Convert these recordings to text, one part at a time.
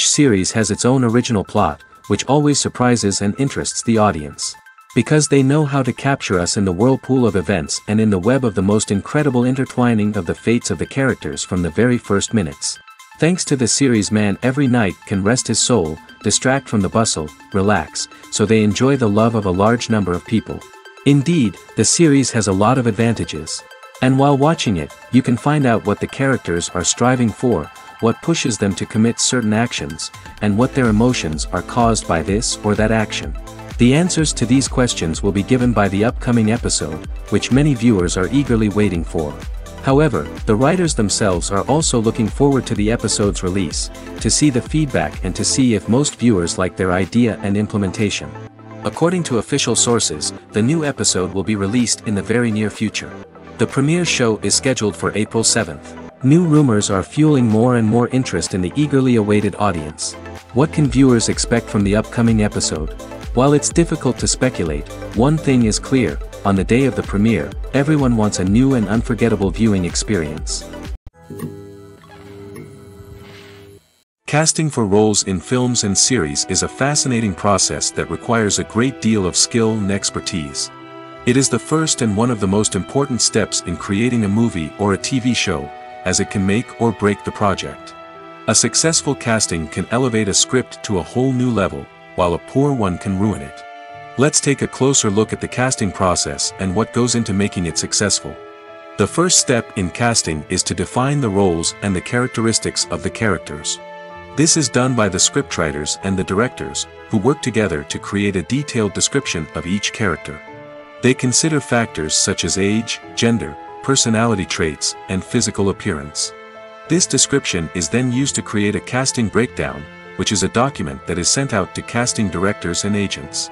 Each series has its own original plot, which always surprises and interests the audience. Because they know how to capture us in the whirlpool of events and in the web of the most incredible intertwining of the fates of the characters from the very first minutes. Thanks to the series man every night can rest his soul, distract from the bustle, relax, so they enjoy the love of a large number of people. Indeed, the series has a lot of advantages. And while watching it, you can find out what the characters are striving for, what pushes them to commit certain actions, and what their emotions are caused by this or that action. The answers to these questions will be given by the upcoming episode, which many viewers are eagerly waiting for. However, the writers themselves are also looking forward to the episode's release, to see the feedback and to see if most viewers like their idea and implementation. According to official sources, the new episode will be released in the very near future. The premiere show is scheduled for April 7th. New rumors are fueling more and more interest in the eagerly awaited audience. What can viewers expect from the upcoming episode? While it's difficult to speculate, one thing is clear, on the day of the premiere, everyone wants a new and unforgettable viewing experience. Casting for roles in films and series is a fascinating process that requires a great deal of skill and expertise. It is the first and one of the most important steps in creating a movie or a TV show, as it can make or break the project. A successful casting can elevate a script to a whole new level, while a poor one can ruin it. Let's take a closer look at the casting process and what goes into making it successful. The first step in casting is to define the roles and the characteristics of the characters. This is done by the scriptwriters and the directors, who work together to create a detailed description of each character. They consider factors such as age, gender, personality traits, and physical appearance. This description is then used to create a casting breakdown, which is a document that is sent out to casting directors and agents.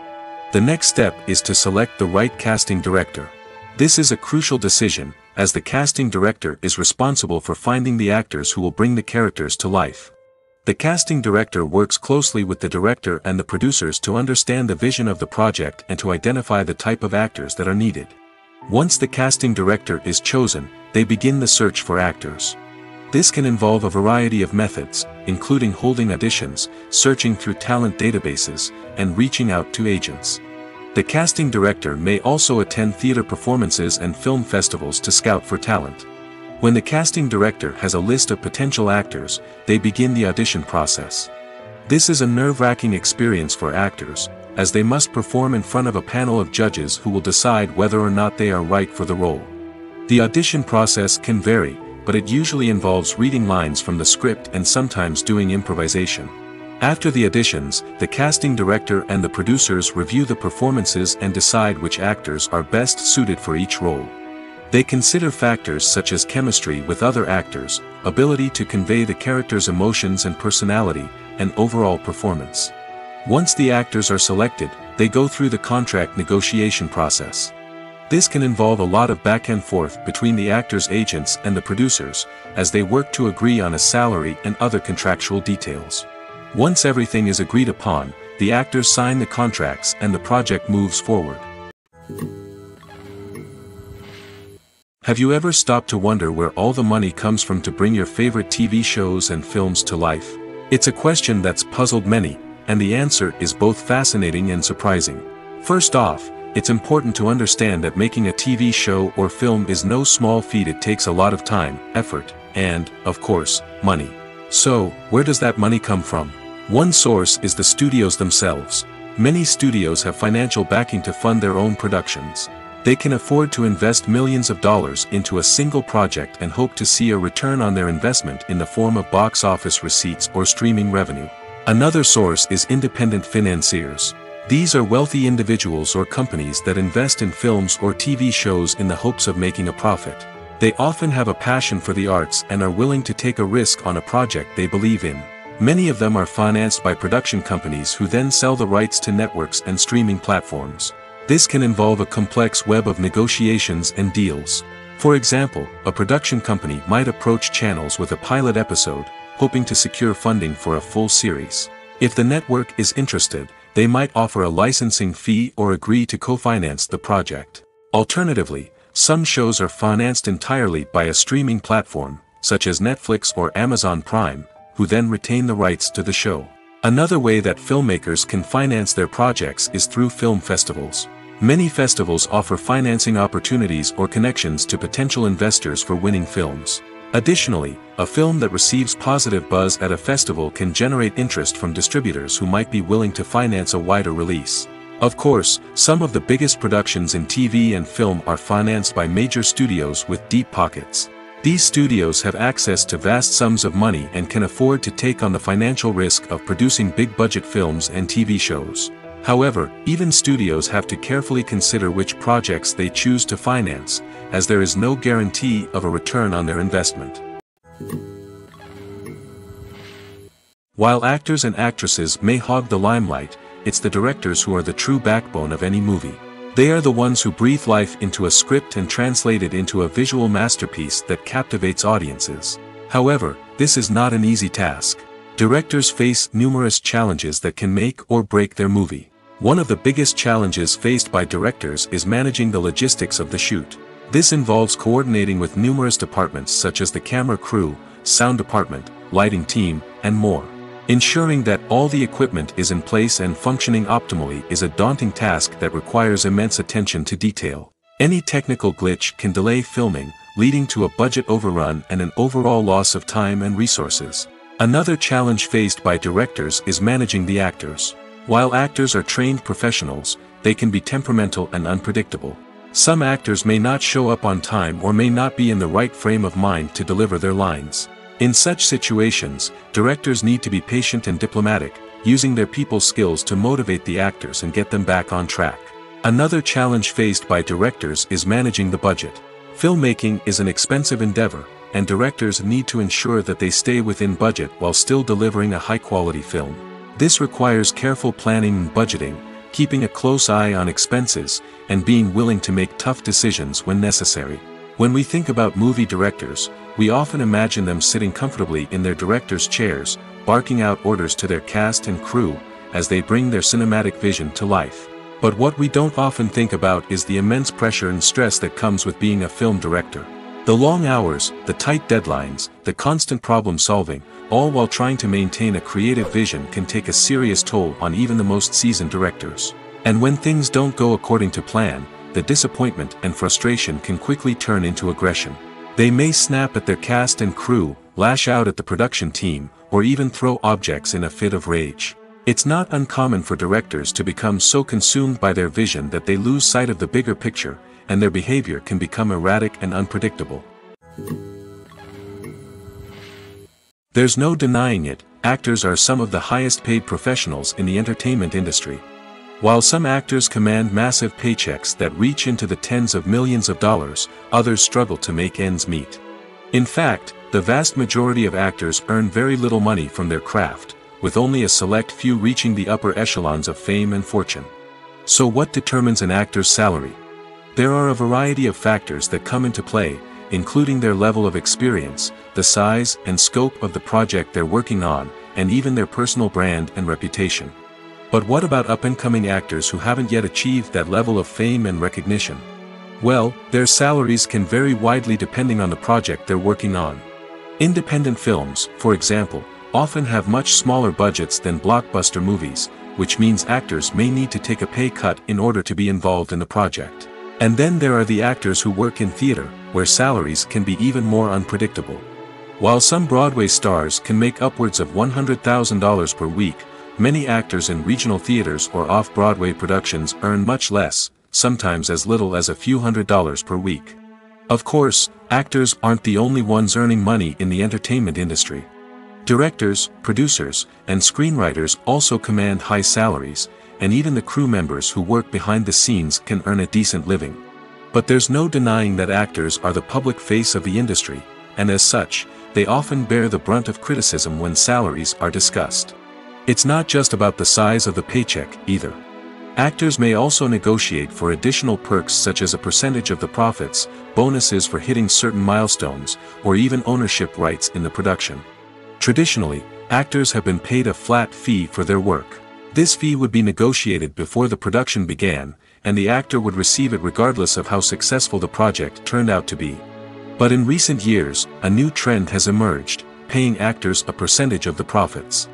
The next step is to select the right casting director. This is a crucial decision, as the casting director is responsible for finding the actors who will bring the characters to life. The casting director works closely with the director and the producers to understand the vision of the project and to identify the type of actors that are needed. Once the casting director is chosen, they begin the search for actors. This can involve a variety of methods, including holding auditions, searching through talent databases, and reaching out to agents. The casting director may also attend theater performances and film festivals to scout for talent. When the casting director has a list of potential actors, they begin the audition process. This is a nerve-wracking experience for actors, as they must perform in front of a panel of judges who will decide whether or not they are right for the role. The audition process can vary, but it usually involves reading lines from the script and sometimes doing improvisation. After the auditions, the casting director and the producers review the performances and decide which actors are best suited for each role. They consider factors such as chemistry with other actors, ability to convey the character's emotions and personality, and overall performance. Once the actors are selected, they go through the contract negotiation process. This can involve a lot of back and forth between the actors' agents and the producers, as they work to agree on a salary and other contractual details. Once everything is agreed upon, the actors sign the contracts and the project moves forward. Have you ever stopped to wonder where all the money comes from to bring your favorite TV shows and films to life? It's a question that's puzzled many, and the answer is both fascinating and surprising. First off, it's important to understand that making a TV show or film is no small feat it takes a lot of time, effort, and, of course, money. So, where does that money come from? One source is the studios themselves. Many studios have financial backing to fund their own productions. They can afford to invest millions of dollars into a single project and hope to see a return on their investment in the form of box office receipts or streaming revenue. Another source is independent financiers. These are wealthy individuals or companies that invest in films or TV shows in the hopes of making a profit. They often have a passion for the arts and are willing to take a risk on a project they believe in. Many of them are financed by production companies who then sell the rights to networks and streaming platforms. This can involve a complex web of negotiations and deals. For example, a production company might approach channels with a pilot episode, hoping to secure funding for a full series. If the network is interested, they might offer a licensing fee or agree to co-finance the project. Alternatively, some shows are financed entirely by a streaming platform, such as Netflix or Amazon Prime, who then retain the rights to the show. Another way that filmmakers can finance their projects is through film festivals. Many festivals offer financing opportunities or connections to potential investors for winning films. Additionally, a film that receives positive buzz at a festival can generate interest from distributors who might be willing to finance a wider release. Of course, some of the biggest productions in TV and film are financed by major studios with deep pockets. These studios have access to vast sums of money and can afford to take on the financial risk of producing big-budget films and TV shows. However, even studios have to carefully consider which projects they choose to finance, as there is no guarantee of a return on their investment. While actors and actresses may hog the limelight, it's the directors who are the true backbone of any movie. They are the ones who breathe life into a script and translate it into a visual masterpiece that captivates audiences. However, this is not an easy task. Directors face numerous challenges that can make or break their movie. One of the biggest challenges faced by directors is managing the logistics of the shoot. This involves coordinating with numerous departments such as the camera crew, sound department, lighting team, and more. Ensuring that all the equipment is in place and functioning optimally is a daunting task that requires immense attention to detail. Any technical glitch can delay filming, leading to a budget overrun and an overall loss of time and resources. Another challenge faced by directors is managing the actors. While actors are trained professionals, they can be temperamental and unpredictable. Some actors may not show up on time or may not be in the right frame of mind to deliver their lines. In such situations, directors need to be patient and diplomatic, using their people skills to motivate the actors and get them back on track. Another challenge faced by directors is managing the budget. Filmmaking is an expensive endeavor, and directors need to ensure that they stay within budget while still delivering a high-quality film. This requires careful planning and budgeting, keeping a close eye on expenses, and being willing to make tough decisions when necessary. When we think about movie directors, we often imagine them sitting comfortably in their director's chairs, barking out orders to their cast and crew, as they bring their cinematic vision to life. But what we don't often think about is the immense pressure and stress that comes with being a film director. The long hours, the tight deadlines, the constant problem solving, all while trying to maintain a creative vision can take a serious toll on even the most seasoned directors. And when things don't go according to plan, the disappointment and frustration can quickly turn into aggression. They may snap at their cast and crew, lash out at the production team, or even throw objects in a fit of rage. It's not uncommon for directors to become so consumed by their vision that they lose sight of the bigger picture, and their behavior can become erratic and unpredictable. There's no denying it, actors are some of the highest paid professionals in the entertainment industry. While some actors command massive paychecks that reach into the tens of millions of dollars, others struggle to make ends meet. In fact, the vast majority of actors earn very little money from their craft, with only a select few reaching the upper echelons of fame and fortune. So what determines an actor's salary? There are a variety of factors that come into play, including their level of experience, the size and scope of the project they're working on, and even their personal brand and reputation. But what about up-and-coming actors who haven't yet achieved that level of fame and recognition? Well, their salaries can vary widely depending on the project they're working on. Independent films, for example, often have much smaller budgets than blockbuster movies, which means actors may need to take a pay cut in order to be involved in the project. And then there are the actors who work in theater, where salaries can be even more unpredictable. While some Broadway stars can make upwards of $100,000 per week, Many actors in regional theaters or off-Broadway productions earn much less, sometimes as little as a few hundred dollars per week. Of course, actors aren't the only ones earning money in the entertainment industry. Directors, producers, and screenwriters also command high salaries, and even the crew members who work behind the scenes can earn a decent living. But there's no denying that actors are the public face of the industry, and as such, they often bear the brunt of criticism when salaries are discussed. It's not just about the size of the paycheck, either. Actors may also negotiate for additional perks such as a percentage of the profits, bonuses for hitting certain milestones, or even ownership rights in the production. Traditionally, actors have been paid a flat fee for their work. This fee would be negotiated before the production began, and the actor would receive it regardless of how successful the project turned out to be. But in recent years, a new trend has emerged, paying actors a percentage of the profits.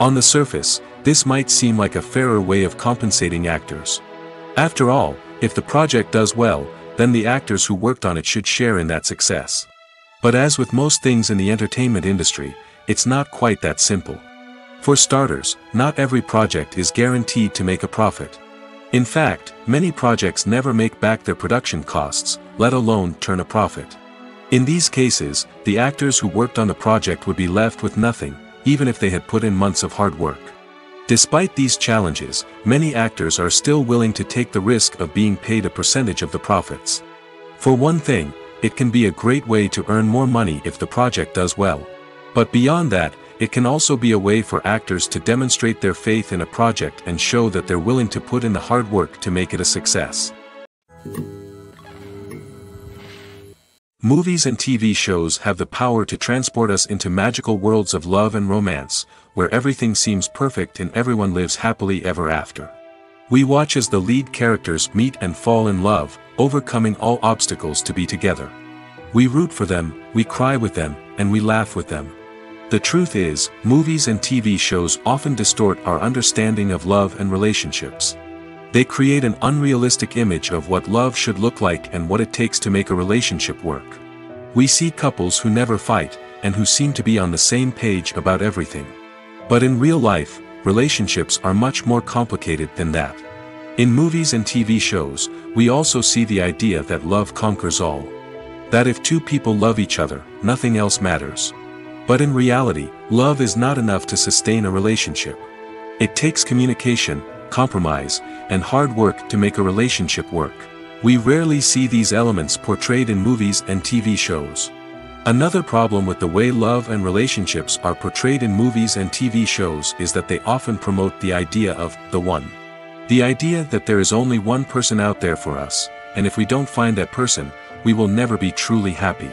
On the surface, this might seem like a fairer way of compensating actors. After all, if the project does well, then the actors who worked on it should share in that success. But as with most things in the entertainment industry, it's not quite that simple. For starters, not every project is guaranteed to make a profit. In fact, many projects never make back their production costs, let alone turn a profit. In these cases, the actors who worked on the project would be left with nothing, even if they had put in months of hard work. Despite these challenges, many actors are still willing to take the risk of being paid a percentage of the profits. For one thing, it can be a great way to earn more money if the project does well. But beyond that, it can also be a way for actors to demonstrate their faith in a project and show that they're willing to put in the hard work to make it a success. Movies and TV shows have the power to transport us into magical worlds of love and romance, where everything seems perfect and everyone lives happily ever after. We watch as the lead characters meet and fall in love, overcoming all obstacles to be together. We root for them, we cry with them, and we laugh with them. The truth is, movies and TV shows often distort our understanding of love and relationships. They create an unrealistic image of what love should look like and what it takes to make a relationship work. We see couples who never fight, and who seem to be on the same page about everything. But in real life, relationships are much more complicated than that. In movies and TV shows, we also see the idea that love conquers all. That if two people love each other, nothing else matters. But in reality, love is not enough to sustain a relationship. It takes communication, compromise, and hard work to make a relationship work. We rarely see these elements portrayed in movies and TV shows. Another problem with the way love and relationships are portrayed in movies and TV shows is that they often promote the idea of the one. The idea that there is only one person out there for us, and if we don't find that person, we will never be truly happy.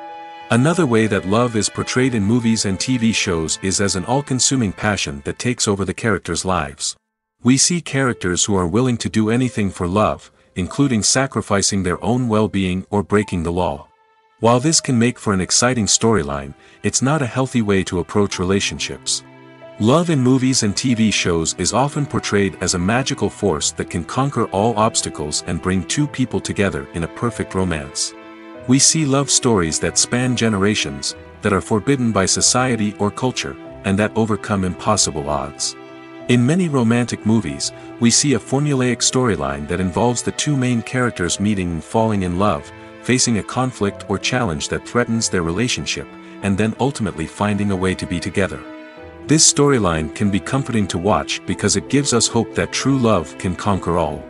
Another way that love is portrayed in movies and TV shows is as an all-consuming passion that takes over the characters' lives. We see characters who are willing to do anything for love, including sacrificing their own well-being or breaking the law. While this can make for an exciting storyline, it's not a healthy way to approach relationships. Love in movies and TV shows is often portrayed as a magical force that can conquer all obstacles and bring two people together in a perfect romance. We see love stories that span generations, that are forbidden by society or culture, and that overcome impossible odds. In many romantic movies, we see a formulaic storyline that involves the two main characters meeting and falling in love, facing a conflict or challenge that threatens their relationship, and then ultimately finding a way to be together. This storyline can be comforting to watch because it gives us hope that true love can conquer all.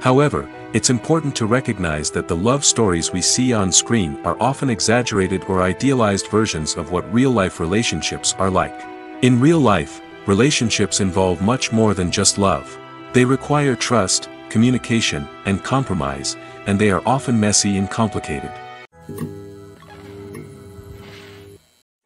However, it's important to recognize that the love stories we see on screen are often exaggerated or idealized versions of what real-life relationships are like. In real life, relationships involve much more than just love. They require trust, communication, and compromise, and they are often messy and complicated.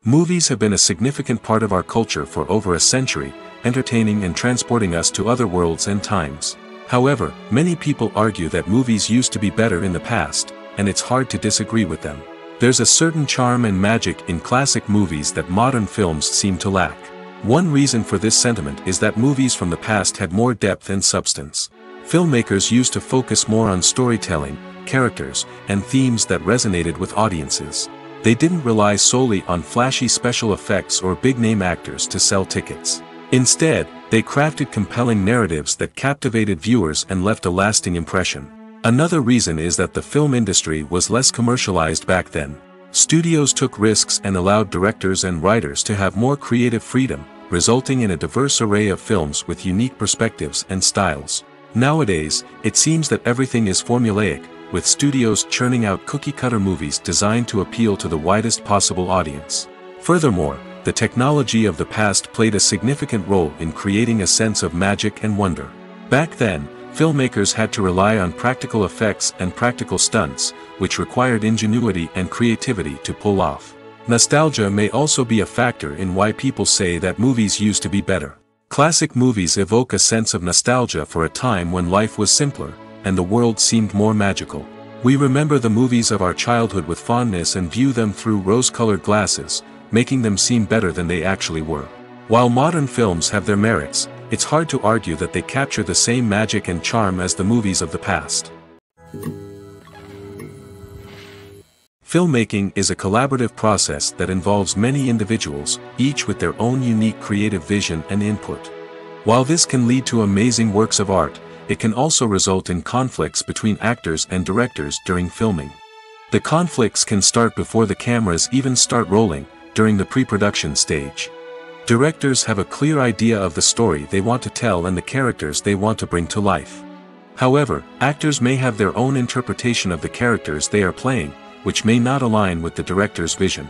Movies have been a significant part of our culture for over a century, entertaining and transporting us to other worlds and times. However, many people argue that movies used to be better in the past, and it's hard to disagree with them. There's a certain charm and magic in classic movies that modern films seem to lack. One reason for this sentiment is that movies from the past had more depth and substance. Filmmakers used to focus more on storytelling, characters, and themes that resonated with audiences. They didn't rely solely on flashy special effects or big-name actors to sell tickets. Instead, they crafted compelling narratives that captivated viewers and left a lasting impression. Another reason is that the film industry was less commercialized back then. Studios took risks and allowed directors and writers to have more creative freedom, resulting in a diverse array of films with unique perspectives and styles. Nowadays, it seems that everything is formulaic, with studios churning out cookie-cutter movies designed to appeal to the widest possible audience. Furthermore, the technology of the past played a significant role in creating a sense of magic and wonder. Back then, filmmakers had to rely on practical effects and practical stunts, which required ingenuity and creativity to pull off. Nostalgia may also be a factor in why people say that movies used to be better. Classic movies evoke a sense of nostalgia for a time when life was simpler, and the world seemed more magical. We remember the movies of our childhood with fondness and view them through rose-colored glasses, making them seem better than they actually were. While modern films have their merits, it's hard to argue that they capture the same magic and charm as the movies of the past. Filmmaking is a collaborative process that involves many individuals, each with their own unique creative vision and input. While this can lead to amazing works of art, it can also result in conflicts between actors and directors during filming. The conflicts can start before the cameras even start rolling, during the pre-production stage. Directors have a clear idea of the story they want to tell and the characters they want to bring to life. However, actors may have their own interpretation of the characters they are playing, which may not align with the director's vision.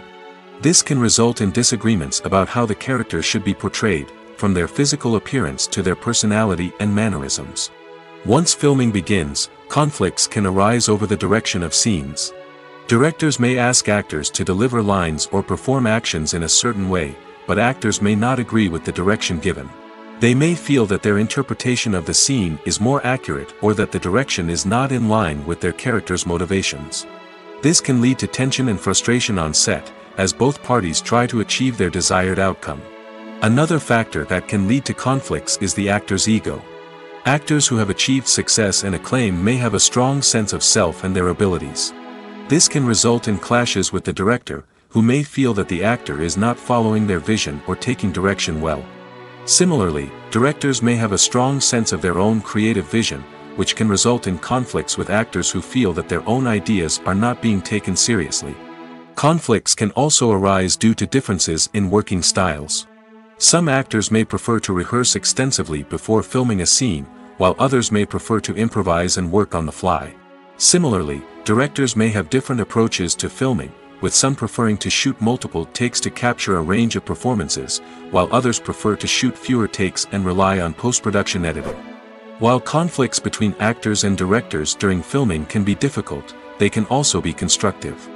This can result in disagreements about how the characters should be portrayed, from their physical appearance to their personality and mannerisms. Once filming begins, conflicts can arise over the direction of scenes. Directors may ask actors to deliver lines or perform actions in a certain way, but actors may not agree with the direction given. They may feel that their interpretation of the scene is more accurate or that the direction is not in line with their character's motivations. This can lead to tension and frustration on set, as both parties try to achieve their desired outcome. Another factor that can lead to conflicts is the actor's ego. Actors who have achieved success and acclaim may have a strong sense of self and their abilities. This can result in clashes with the director, who may feel that the actor is not following their vision or taking direction well. Similarly, directors may have a strong sense of their own creative vision, which can result in conflicts with actors who feel that their own ideas are not being taken seriously. Conflicts can also arise due to differences in working styles. Some actors may prefer to rehearse extensively before filming a scene, while others may prefer to improvise and work on the fly. Similarly, directors may have different approaches to filming, with some preferring to shoot multiple takes to capture a range of performances, while others prefer to shoot fewer takes and rely on post-production editing. While conflicts between actors and directors during filming can be difficult, they can also be constructive.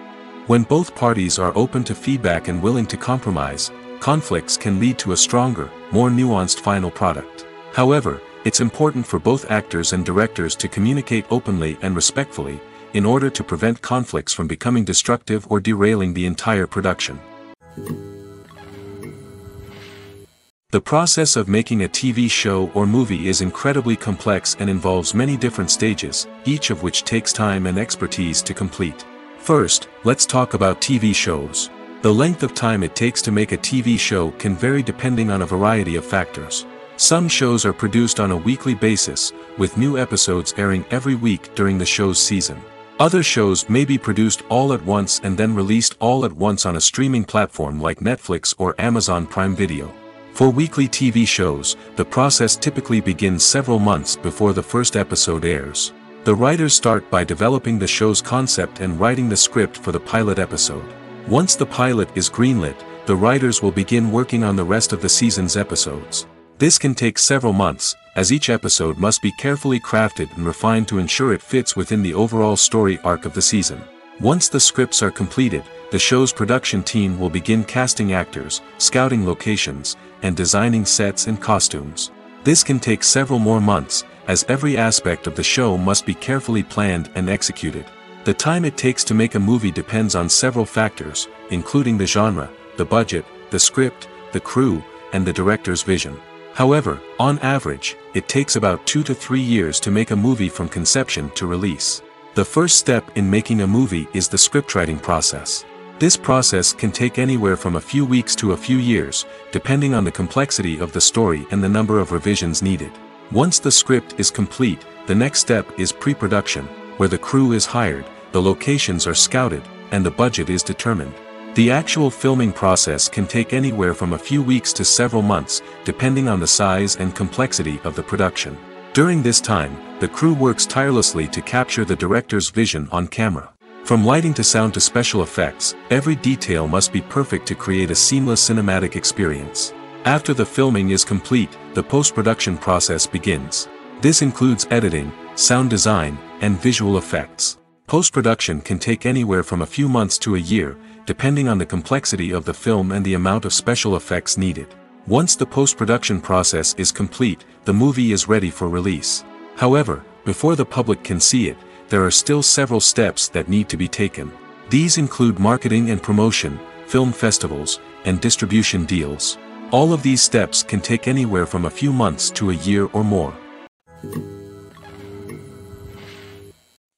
When both parties are open to feedback and willing to compromise, conflicts can lead to a stronger, more nuanced final product. However, it's important for both actors and directors to communicate openly and respectfully, in order to prevent conflicts from becoming destructive or derailing the entire production. The process of making a TV show or movie is incredibly complex and involves many different stages, each of which takes time and expertise to complete. First, let's talk about TV shows. The length of time it takes to make a TV show can vary depending on a variety of factors. Some shows are produced on a weekly basis, with new episodes airing every week during the show's season. Other shows may be produced all at once and then released all at once on a streaming platform like Netflix or Amazon Prime Video. For weekly TV shows, the process typically begins several months before the first episode airs. The writers start by developing the show's concept and writing the script for the pilot episode. Once the pilot is greenlit, the writers will begin working on the rest of the season's episodes. This can take several months, as each episode must be carefully crafted and refined to ensure it fits within the overall story arc of the season. Once the scripts are completed, the show's production team will begin casting actors, scouting locations, and designing sets and costumes. This can take several more months, as every aspect of the show must be carefully planned and executed. The time it takes to make a movie depends on several factors, including the genre, the budget, the script, the crew, and the director's vision. However, on average, it takes about two to three years to make a movie from conception to release. The first step in making a movie is the scriptwriting process. This process can take anywhere from a few weeks to a few years, depending on the complexity of the story and the number of revisions needed. Once the script is complete, the next step is pre-production, where the crew is hired, the locations are scouted, and the budget is determined. The actual filming process can take anywhere from a few weeks to several months, depending on the size and complexity of the production. During this time, the crew works tirelessly to capture the director's vision on camera. From lighting to sound to special effects, every detail must be perfect to create a seamless cinematic experience. After the filming is complete, the post-production process begins. This includes editing, sound design, and visual effects. Post-production can take anywhere from a few months to a year, depending on the complexity of the film and the amount of special effects needed. Once the post-production process is complete, the movie is ready for release. However, before the public can see it, there are still several steps that need to be taken. These include marketing and promotion, film festivals, and distribution deals. All of these steps can take anywhere from a few months to a year or more.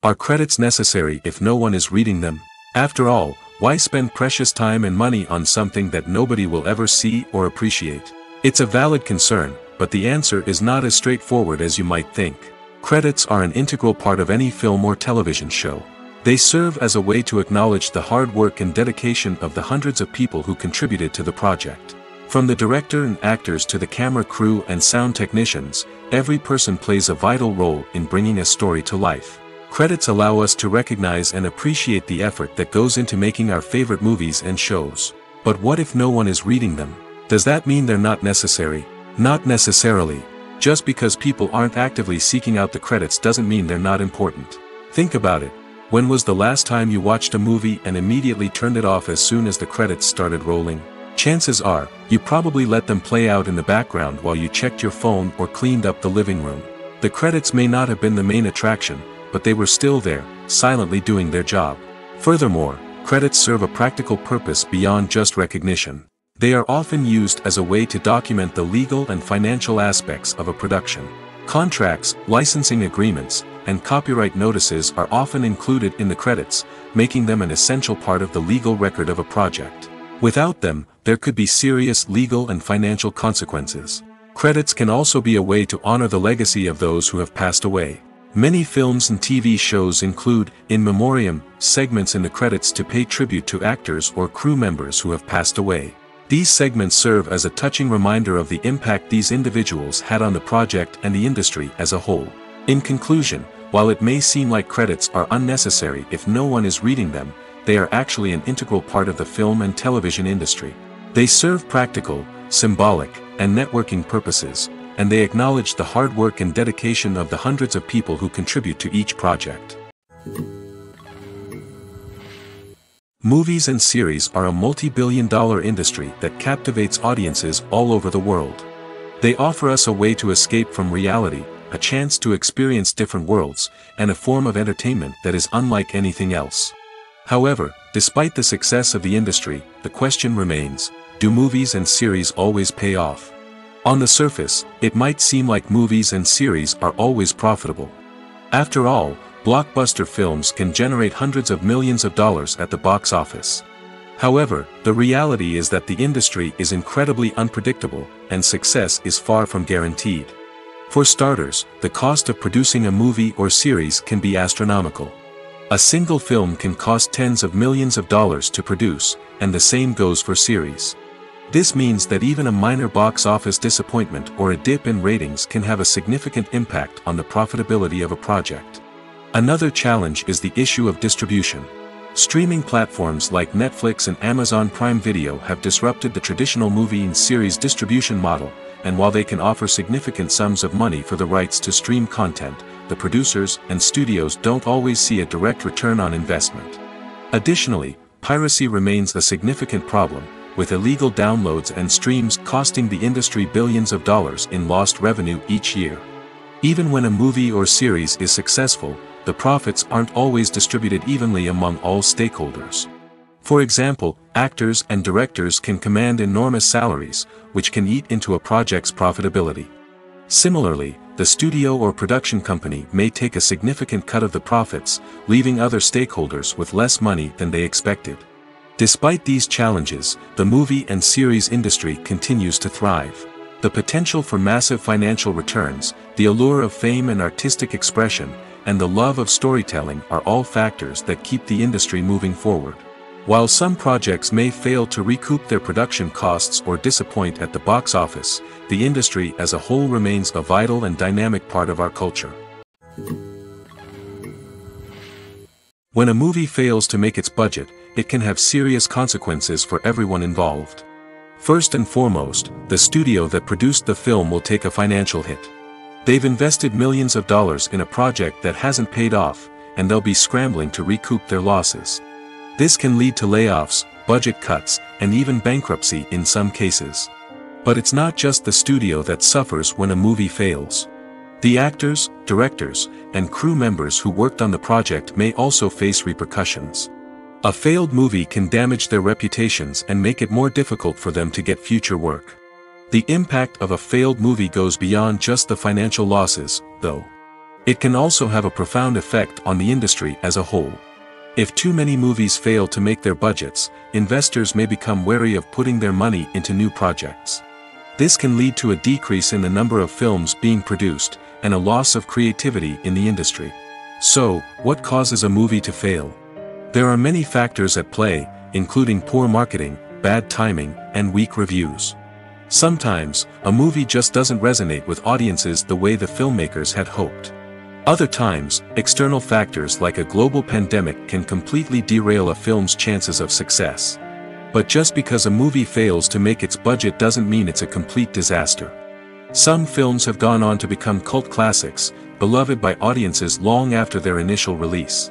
Are credits necessary if no one is reading them? After all, why spend precious time and money on something that nobody will ever see or appreciate? It's a valid concern, but the answer is not as straightforward as you might think. Credits are an integral part of any film or television show. They serve as a way to acknowledge the hard work and dedication of the hundreds of people who contributed to the project. From the director and actors to the camera crew and sound technicians, every person plays a vital role in bringing a story to life. Credits allow us to recognize and appreciate the effort that goes into making our favorite movies and shows. But what if no one is reading them? Does that mean they're not necessary? Not necessarily. Just because people aren't actively seeking out the credits doesn't mean they're not important. Think about it. When was the last time you watched a movie and immediately turned it off as soon as the credits started rolling? Chances are, you probably let them play out in the background while you checked your phone or cleaned up the living room. The credits may not have been the main attraction, but they were still there, silently doing their job. Furthermore, credits serve a practical purpose beyond just recognition. They are often used as a way to document the legal and financial aspects of a production. Contracts, licensing agreements, and copyright notices are often included in the credits, making them an essential part of the legal record of a project. Without them, there could be serious legal and financial consequences. Credits can also be a way to honor the legacy of those who have passed away. Many films and TV shows include, in memoriam, segments in the credits to pay tribute to actors or crew members who have passed away. These segments serve as a touching reminder of the impact these individuals had on the project and the industry as a whole. In conclusion, while it may seem like credits are unnecessary if no one is reading them, they are actually an integral part of the film and television industry. They serve practical, symbolic, and networking purposes, and they acknowledge the hard work and dedication of the hundreds of people who contribute to each project. Movies and series are a multi-billion dollar industry that captivates audiences all over the world. They offer us a way to escape from reality, a chance to experience different worlds, and a form of entertainment that is unlike anything else. However, despite the success of the industry, the question remains, do movies and series always pay off? On the surface, it might seem like movies and series are always profitable. After all, blockbuster films can generate hundreds of millions of dollars at the box office. However, the reality is that the industry is incredibly unpredictable, and success is far from guaranteed. For starters, the cost of producing a movie or series can be astronomical. A single film can cost tens of millions of dollars to produce, and the same goes for series. This means that even a minor box office disappointment or a dip in ratings can have a significant impact on the profitability of a project. Another challenge is the issue of distribution. Streaming platforms like Netflix and Amazon Prime Video have disrupted the traditional movie and series distribution model, and while they can offer significant sums of money for the rights to stream content, the producers and studios don't always see a direct return on investment. Additionally, piracy remains a significant problem, with illegal downloads and streams costing the industry billions of dollars in lost revenue each year. Even when a movie or series is successful, the profits aren't always distributed evenly among all stakeholders. For example, actors and directors can command enormous salaries, which can eat into a project's profitability. Similarly, the studio or production company may take a significant cut of the profits, leaving other stakeholders with less money than they expected. Despite these challenges, the movie and series industry continues to thrive. The potential for massive financial returns, the allure of fame and artistic expression, and the love of storytelling are all factors that keep the industry moving forward. While some projects may fail to recoup their production costs or disappoint at the box office, the industry as a whole remains a vital and dynamic part of our culture. When a movie fails to make its budget, it can have serious consequences for everyone involved. First and foremost, the studio that produced the film will take a financial hit. They've invested millions of dollars in a project that hasn't paid off, and they'll be scrambling to recoup their losses. This can lead to layoffs, budget cuts, and even bankruptcy in some cases. But it's not just the studio that suffers when a movie fails. The actors, directors, and crew members who worked on the project may also face repercussions. A failed movie can damage their reputations and make it more difficult for them to get future work. The impact of a failed movie goes beyond just the financial losses, though. It can also have a profound effect on the industry as a whole. If too many movies fail to make their budgets, investors may become wary of putting their money into new projects. This can lead to a decrease in the number of films being produced, and a loss of creativity in the industry. So, what causes a movie to fail? There are many factors at play, including poor marketing, bad timing, and weak reviews. Sometimes, a movie just doesn't resonate with audiences the way the filmmakers had hoped. Other times, external factors like a global pandemic can completely derail a film's chances of success. But just because a movie fails to make its budget doesn't mean it's a complete disaster. Some films have gone on to become cult classics, beloved by audiences long after their initial release.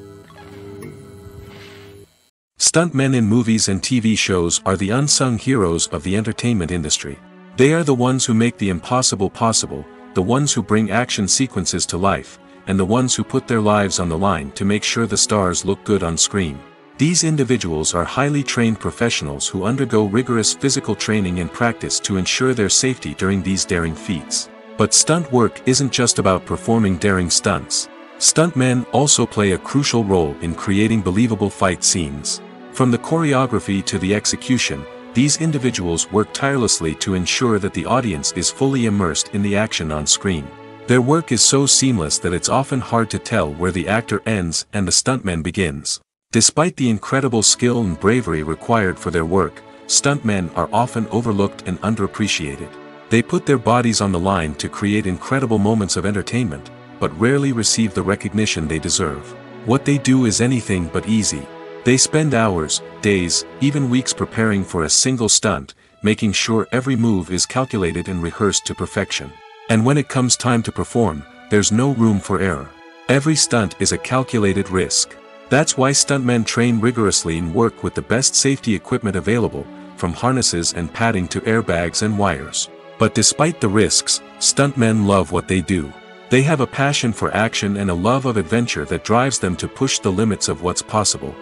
Stuntmen in movies and TV shows are the unsung heroes of the entertainment industry. They are the ones who make the impossible possible, the ones who bring action sequences to life, and the ones who put their lives on the line to make sure the stars look good on screen. These individuals are highly trained professionals who undergo rigorous physical training and practice to ensure their safety during these daring feats. But stunt work isn't just about performing daring stunts. Stuntmen also play a crucial role in creating believable fight scenes. From the choreography to the execution, these individuals work tirelessly to ensure that the audience is fully immersed in the action on screen. Their work is so seamless that it's often hard to tell where the actor ends and the stuntman begins. Despite the incredible skill and bravery required for their work, stuntmen are often overlooked and underappreciated. They put their bodies on the line to create incredible moments of entertainment, but rarely receive the recognition they deserve. What they do is anything but easy, they spend hours, days, even weeks preparing for a single stunt, making sure every move is calculated and rehearsed to perfection. And when it comes time to perform, there's no room for error. Every stunt is a calculated risk. That's why stuntmen train rigorously and work with the best safety equipment available, from harnesses and padding to airbags and wires. But despite the risks, stuntmen love what they do. They have a passion for action and a love of adventure that drives them to push the limits of what's possible.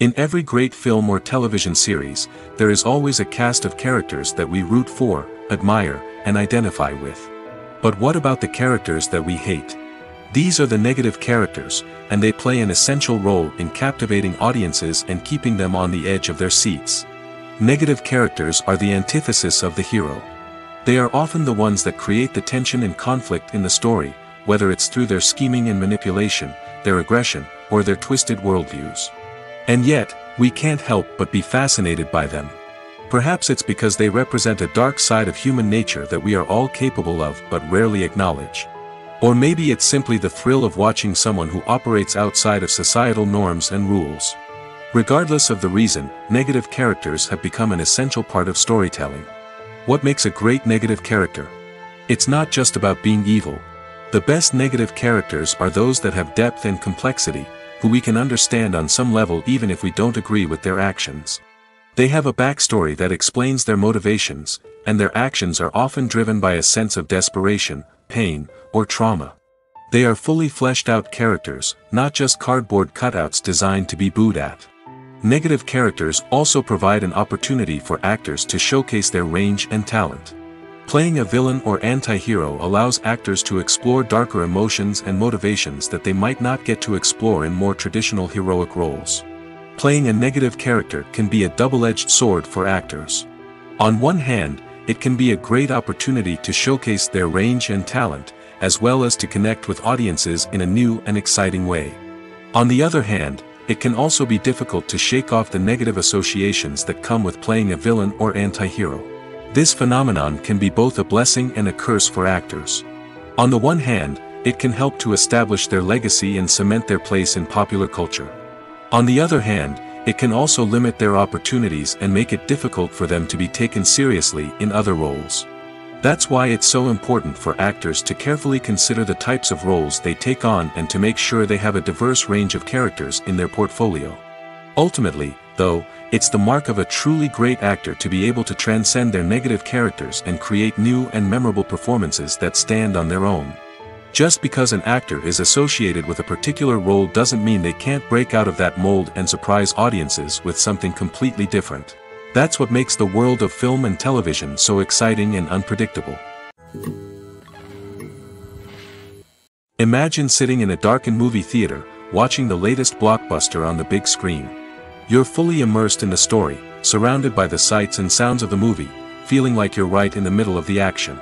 In every great film or television series, there is always a cast of characters that we root for, admire, and identify with. But what about the characters that we hate? These are the negative characters, and they play an essential role in captivating audiences and keeping them on the edge of their seats. Negative characters are the antithesis of the hero. They are often the ones that create the tension and conflict in the story, whether it's through their scheming and manipulation, their aggression, or their twisted worldviews. And yet, we can't help but be fascinated by them. Perhaps it's because they represent a dark side of human nature that we are all capable of but rarely acknowledge. Or maybe it's simply the thrill of watching someone who operates outside of societal norms and rules. Regardless of the reason, negative characters have become an essential part of storytelling. What makes a great negative character? It's not just about being evil, the best negative characters are those that have depth and complexity, who we can understand on some level even if we don't agree with their actions. They have a backstory that explains their motivations, and their actions are often driven by a sense of desperation, pain, or trauma. They are fully fleshed out characters, not just cardboard cutouts designed to be booed at. Negative characters also provide an opportunity for actors to showcase their range and talent. Playing a villain or anti-hero allows actors to explore darker emotions and motivations that they might not get to explore in more traditional heroic roles. Playing a negative character can be a double-edged sword for actors. On one hand, it can be a great opportunity to showcase their range and talent, as well as to connect with audiences in a new and exciting way. On the other hand, it can also be difficult to shake off the negative associations that come with playing a villain or anti-hero. This phenomenon can be both a blessing and a curse for actors. On the one hand, it can help to establish their legacy and cement their place in popular culture. On the other hand, it can also limit their opportunities and make it difficult for them to be taken seriously in other roles. That's why it's so important for actors to carefully consider the types of roles they take on and to make sure they have a diverse range of characters in their portfolio. Ultimately, though, it's the mark of a truly great actor to be able to transcend their negative characters and create new and memorable performances that stand on their own. Just because an actor is associated with a particular role doesn't mean they can't break out of that mold and surprise audiences with something completely different. That's what makes the world of film and television so exciting and unpredictable. Imagine sitting in a darkened movie theater, watching the latest blockbuster on the big screen. You're fully immersed in the story, surrounded by the sights and sounds of the movie, feeling like you're right in the middle of the action.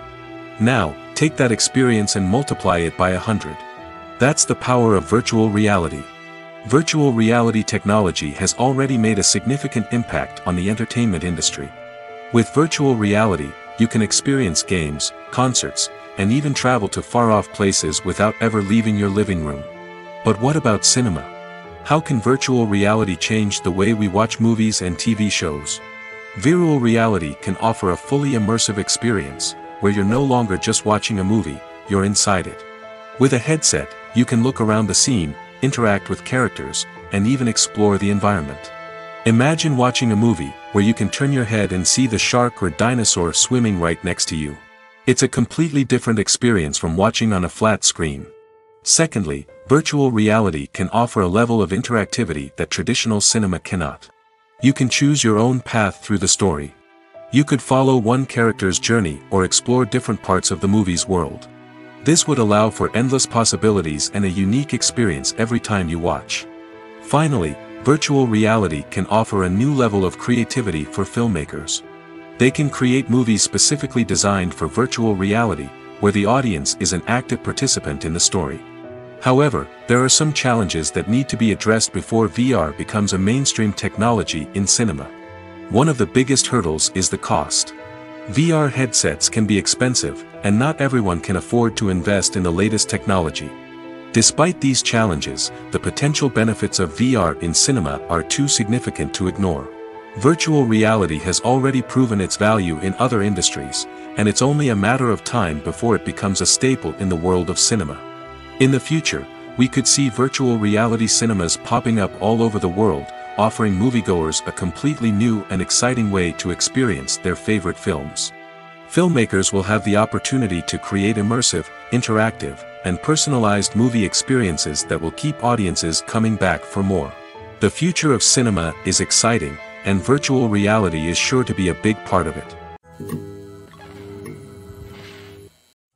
Now, take that experience and multiply it by a hundred. That's the power of virtual reality. Virtual reality technology has already made a significant impact on the entertainment industry. With virtual reality, you can experience games, concerts, and even travel to far-off places without ever leaving your living room. But what about cinema? How can virtual reality change the way we watch movies and TV shows? Virtual reality can offer a fully immersive experience, where you're no longer just watching a movie, you're inside it. With a headset, you can look around the scene, interact with characters, and even explore the environment. Imagine watching a movie, where you can turn your head and see the shark or dinosaur swimming right next to you. It's a completely different experience from watching on a flat screen. Secondly, virtual reality can offer a level of interactivity that traditional cinema cannot. You can choose your own path through the story. You could follow one character's journey or explore different parts of the movie's world. This would allow for endless possibilities and a unique experience every time you watch. Finally, virtual reality can offer a new level of creativity for filmmakers. They can create movies specifically designed for virtual reality, where the audience is an active participant in the story. However, there are some challenges that need to be addressed before VR becomes a mainstream technology in cinema. One of the biggest hurdles is the cost. VR headsets can be expensive, and not everyone can afford to invest in the latest technology. Despite these challenges, the potential benefits of VR in cinema are too significant to ignore. Virtual reality has already proven its value in other industries, and it's only a matter of time before it becomes a staple in the world of cinema. In the future, we could see virtual reality cinemas popping up all over the world, offering moviegoers a completely new and exciting way to experience their favorite films. Filmmakers will have the opportunity to create immersive, interactive, and personalized movie experiences that will keep audiences coming back for more. The future of cinema is exciting, and virtual reality is sure to be a big part of it.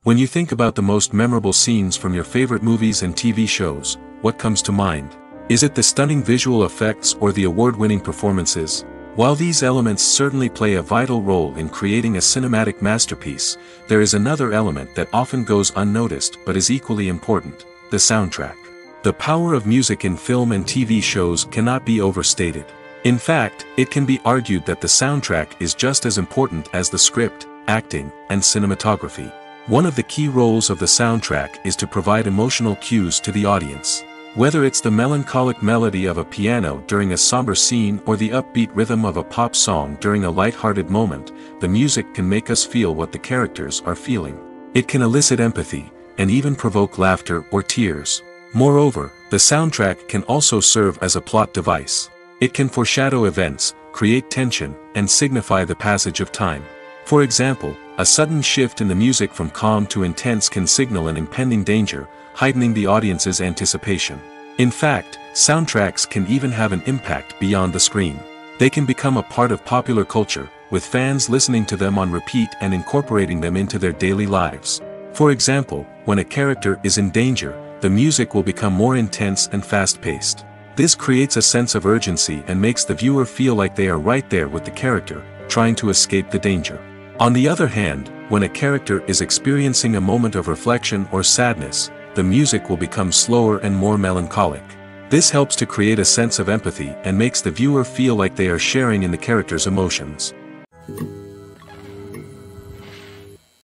When you think about the most memorable scenes from your favorite movies and TV shows, what comes to mind? Is it the stunning visual effects or the award-winning performances? While these elements certainly play a vital role in creating a cinematic masterpiece, there is another element that often goes unnoticed but is equally important, the soundtrack. The power of music in film and TV shows cannot be overstated. In fact, it can be argued that the soundtrack is just as important as the script, acting, and cinematography. One of the key roles of the soundtrack is to provide emotional cues to the audience. Whether it's the melancholic melody of a piano during a somber scene or the upbeat rhythm of a pop song during a light-hearted moment, the music can make us feel what the characters are feeling. It can elicit empathy, and even provoke laughter or tears. Moreover, the soundtrack can also serve as a plot device. It can foreshadow events, create tension, and signify the passage of time. For example, a sudden shift in the music from calm to intense can signal an impending danger, heightening the audience's anticipation. In fact, soundtracks can even have an impact beyond the screen. They can become a part of popular culture, with fans listening to them on repeat and incorporating them into their daily lives. For example, when a character is in danger, the music will become more intense and fast-paced. This creates a sense of urgency and makes the viewer feel like they are right there with the character, trying to escape the danger. On the other hand, when a character is experiencing a moment of reflection or sadness, the music will become slower and more melancholic. This helps to create a sense of empathy and makes the viewer feel like they are sharing in the character's emotions.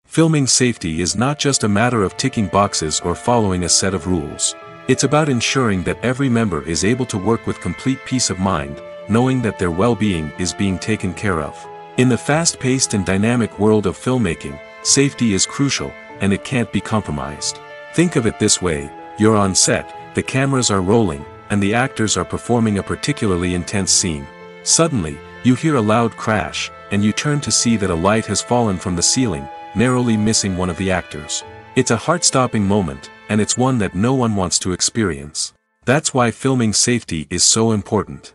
Filming safety is not just a matter of ticking boxes or following a set of rules. It's about ensuring that every member is able to work with complete peace of mind, knowing that their well-being is being taken care of. In the fast-paced and dynamic world of filmmaking, safety is crucial, and it can't be compromised. Think of it this way, you're on set, the cameras are rolling, and the actors are performing a particularly intense scene. Suddenly, you hear a loud crash, and you turn to see that a light has fallen from the ceiling, narrowly missing one of the actors. It's a heart-stopping moment, and it's one that no one wants to experience. That's why filming safety is so important.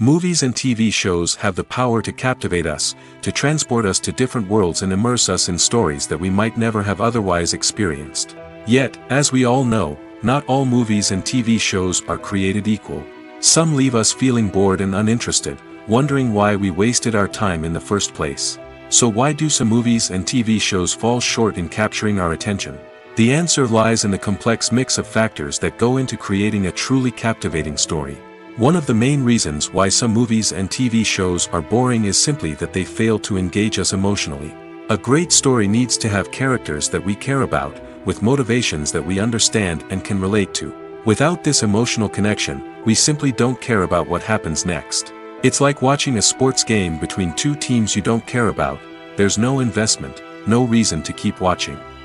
Movies and TV shows have the power to captivate us, to transport us to different worlds and immerse us in stories that we might never have otherwise experienced. Yet, as we all know, not all movies and TV shows are created equal. Some leave us feeling bored and uninterested, wondering why we wasted our time in the first place. So why do some movies and TV shows fall short in capturing our attention? The answer lies in the complex mix of factors that go into creating a truly captivating story. One of the main reasons why some movies and TV shows are boring is simply that they fail to engage us emotionally. A great story needs to have characters that we care about, with motivations that we understand and can relate to. Without this emotional connection, we simply don't care about what happens next. It's like watching a sports game between two teams you don't care about, there's no investment, no reason to keep watching.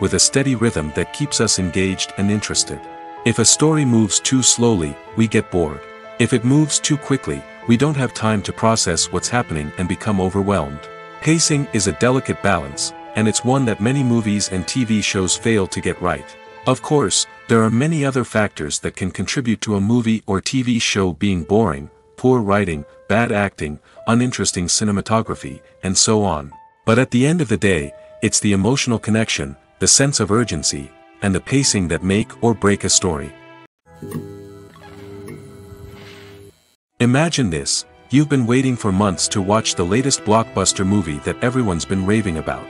with a steady rhythm that keeps us engaged and interested. If a story moves too slowly, we get bored. If it moves too quickly, we don't have time to process what's happening and become overwhelmed. Pacing is a delicate balance, and it's one that many movies and TV shows fail to get right. Of course, there are many other factors that can contribute to a movie or TV show being boring, poor writing, bad acting, uninteresting cinematography, and so on. But at the end of the day, it's the emotional connection, the sense of urgency, and the pacing that make or break a story. Imagine this, you've been waiting for months to watch the latest blockbuster movie that everyone's been raving about.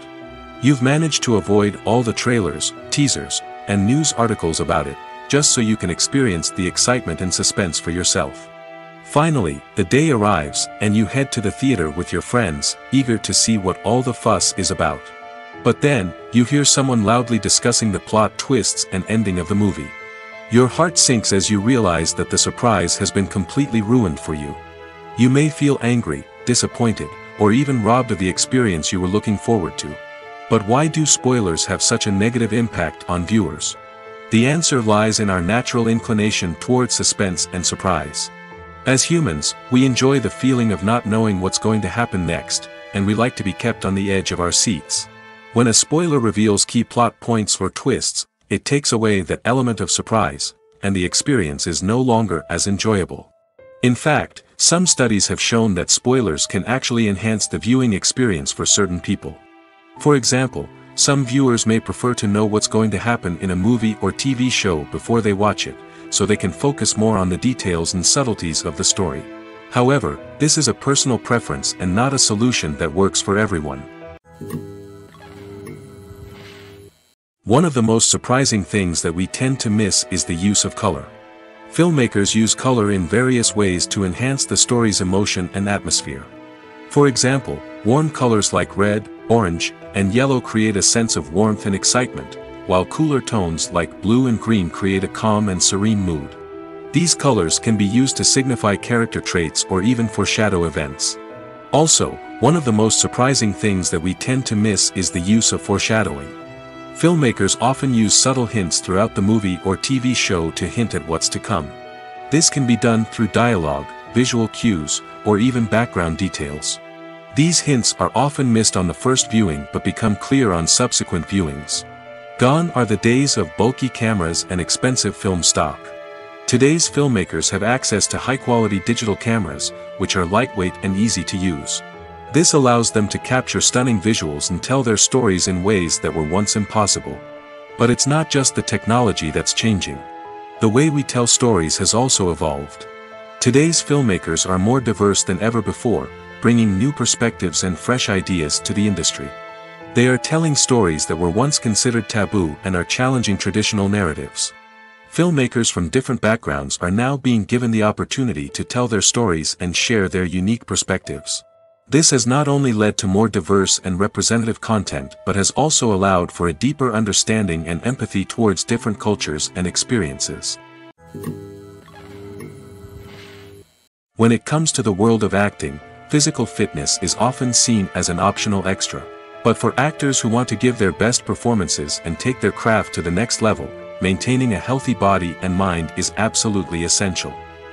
You've managed to avoid all the trailers, teasers, and news articles about it, just so you can experience the excitement and suspense for yourself. Finally, the day arrives, and you head to the theater with your friends, eager to see what all the fuss is about. But then, you hear someone loudly discussing the plot twists and ending of the movie. Your heart sinks as you realize that the surprise has been completely ruined for you. You may feel angry, disappointed, or even robbed of the experience you were looking forward to. But why do spoilers have such a negative impact on viewers? The answer lies in our natural inclination toward suspense and surprise. As humans, we enjoy the feeling of not knowing what's going to happen next, and we like to be kept on the edge of our seats. When a spoiler reveals key plot points or twists, it takes away that element of surprise, and the experience is no longer as enjoyable. In fact, some studies have shown that spoilers can actually enhance the viewing experience for certain people. For example, some viewers may prefer to know what's going to happen in a movie or TV show before they watch it, so they can focus more on the details and subtleties of the story. However, this is a personal preference and not a solution that works for everyone. One of the most surprising things that we tend to miss is the use of color. Filmmakers use color in various ways to enhance the story's emotion and atmosphere. For example, warm colors like red, orange, and yellow create a sense of warmth and excitement, while cooler tones like blue and green create a calm and serene mood. These colors can be used to signify character traits or even foreshadow events. Also, one of the most surprising things that we tend to miss is the use of foreshadowing. Filmmakers often use subtle hints throughout the movie or TV show to hint at what's to come. This can be done through dialogue, visual cues, or even background details. These hints are often missed on the first viewing but become clear on subsequent viewings. Gone are the days of bulky cameras and expensive film stock. Today's filmmakers have access to high-quality digital cameras, which are lightweight and easy to use. This allows them to capture stunning visuals and tell their stories in ways that were once impossible. But it's not just the technology that's changing. The way we tell stories has also evolved. Today's filmmakers are more diverse than ever before, bringing new perspectives and fresh ideas to the industry. They are telling stories that were once considered taboo and are challenging traditional narratives. Filmmakers from different backgrounds are now being given the opportunity to tell their stories and share their unique perspectives. This has not only led to more diverse and representative content but has also allowed for a deeper understanding and empathy towards different cultures and experiences. When it comes to the world of acting, physical fitness is often seen as an optional extra. But for actors who want to give their best performances and take their craft to the next level, maintaining a healthy body and mind is absolutely essential.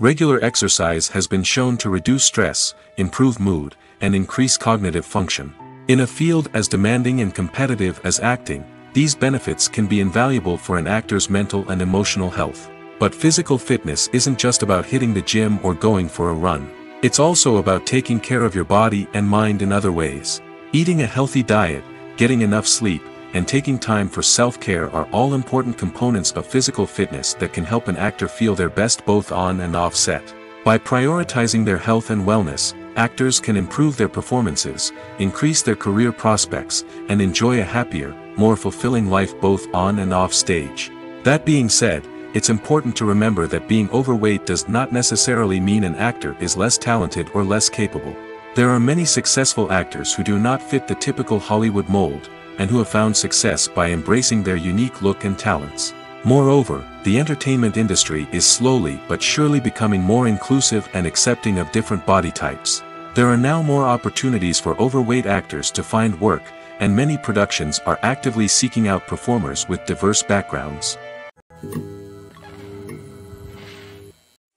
Regular exercise has been shown to reduce stress, improve mood, and increase cognitive function. In a field as demanding and competitive as acting, these benefits can be invaluable for an actor's mental and emotional health. But physical fitness isn't just about hitting the gym or going for a run. It's also about taking care of your body and mind in other ways. Eating a healthy diet, getting enough sleep, and taking time for self-care are all important components of physical fitness that can help an actor feel their best both on and off set. By prioritizing their health and wellness, actors can improve their performances, increase their career prospects, and enjoy a happier, more fulfilling life both on and off stage. That being said, it's important to remember that being overweight does not necessarily mean an actor is less talented or less capable. There are many successful actors who do not fit the typical Hollywood mold, and who have found success by embracing their unique look and talents. Moreover, the entertainment industry is slowly but surely becoming more inclusive and accepting of different body types. There are now more opportunities for overweight actors to find work, and many productions are actively seeking out performers with diverse backgrounds.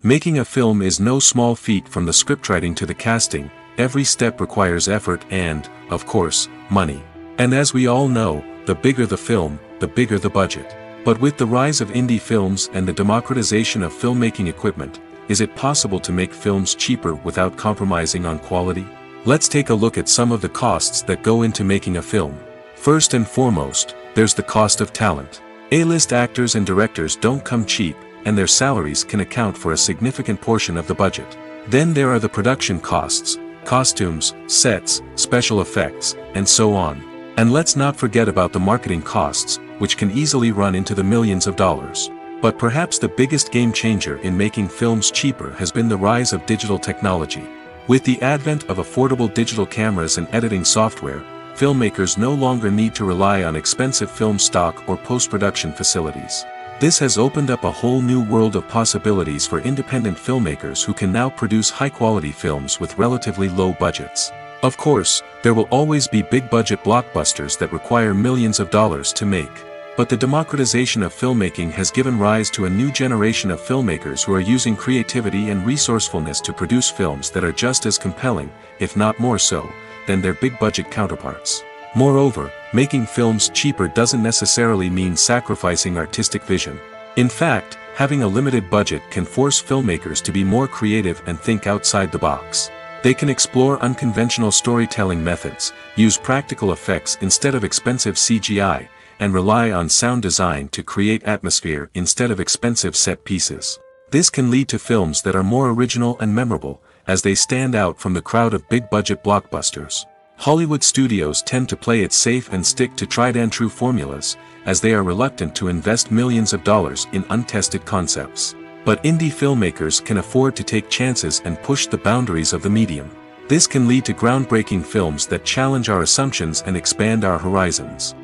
Making a film is no small feat from the scriptwriting to the casting, every step requires effort and, of course, money. And as we all know, the bigger the film, the bigger the budget. But with the rise of indie films and the democratization of filmmaking equipment, is it possible to make films cheaper without compromising on quality? Let's take a look at some of the costs that go into making a film. First and foremost, there's the cost of talent. A-list actors and directors don't come cheap, and their salaries can account for a significant portion of the budget. Then there are the production costs, costumes, sets, special effects, and so on. And let's not forget about the marketing costs, which can easily run into the millions of dollars. But perhaps the biggest game changer in making films cheaper has been the rise of digital technology. With the advent of affordable digital cameras and editing software, filmmakers no longer need to rely on expensive film stock or post-production facilities. This has opened up a whole new world of possibilities for independent filmmakers who can now produce high-quality films with relatively low budgets. Of course, there will always be big-budget blockbusters that require millions of dollars to make. But the democratization of filmmaking has given rise to a new generation of filmmakers who are using creativity and resourcefulness to produce films that are just as compelling, if not more so, than their big-budget counterparts. Moreover, making films cheaper doesn't necessarily mean sacrificing artistic vision. In fact, having a limited budget can force filmmakers to be more creative and think outside the box. They can explore unconventional storytelling methods, use practical effects instead of expensive CGI, and rely on sound design to create atmosphere instead of expensive set pieces. This can lead to films that are more original and memorable, as they stand out from the crowd of big-budget blockbusters. Hollywood studios tend to play it safe and stick to tried-and-true formulas, as they are reluctant to invest millions of dollars in untested concepts. But indie filmmakers can afford to take chances and push the boundaries of the medium. This can lead to groundbreaking films that challenge our assumptions and expand our horizons.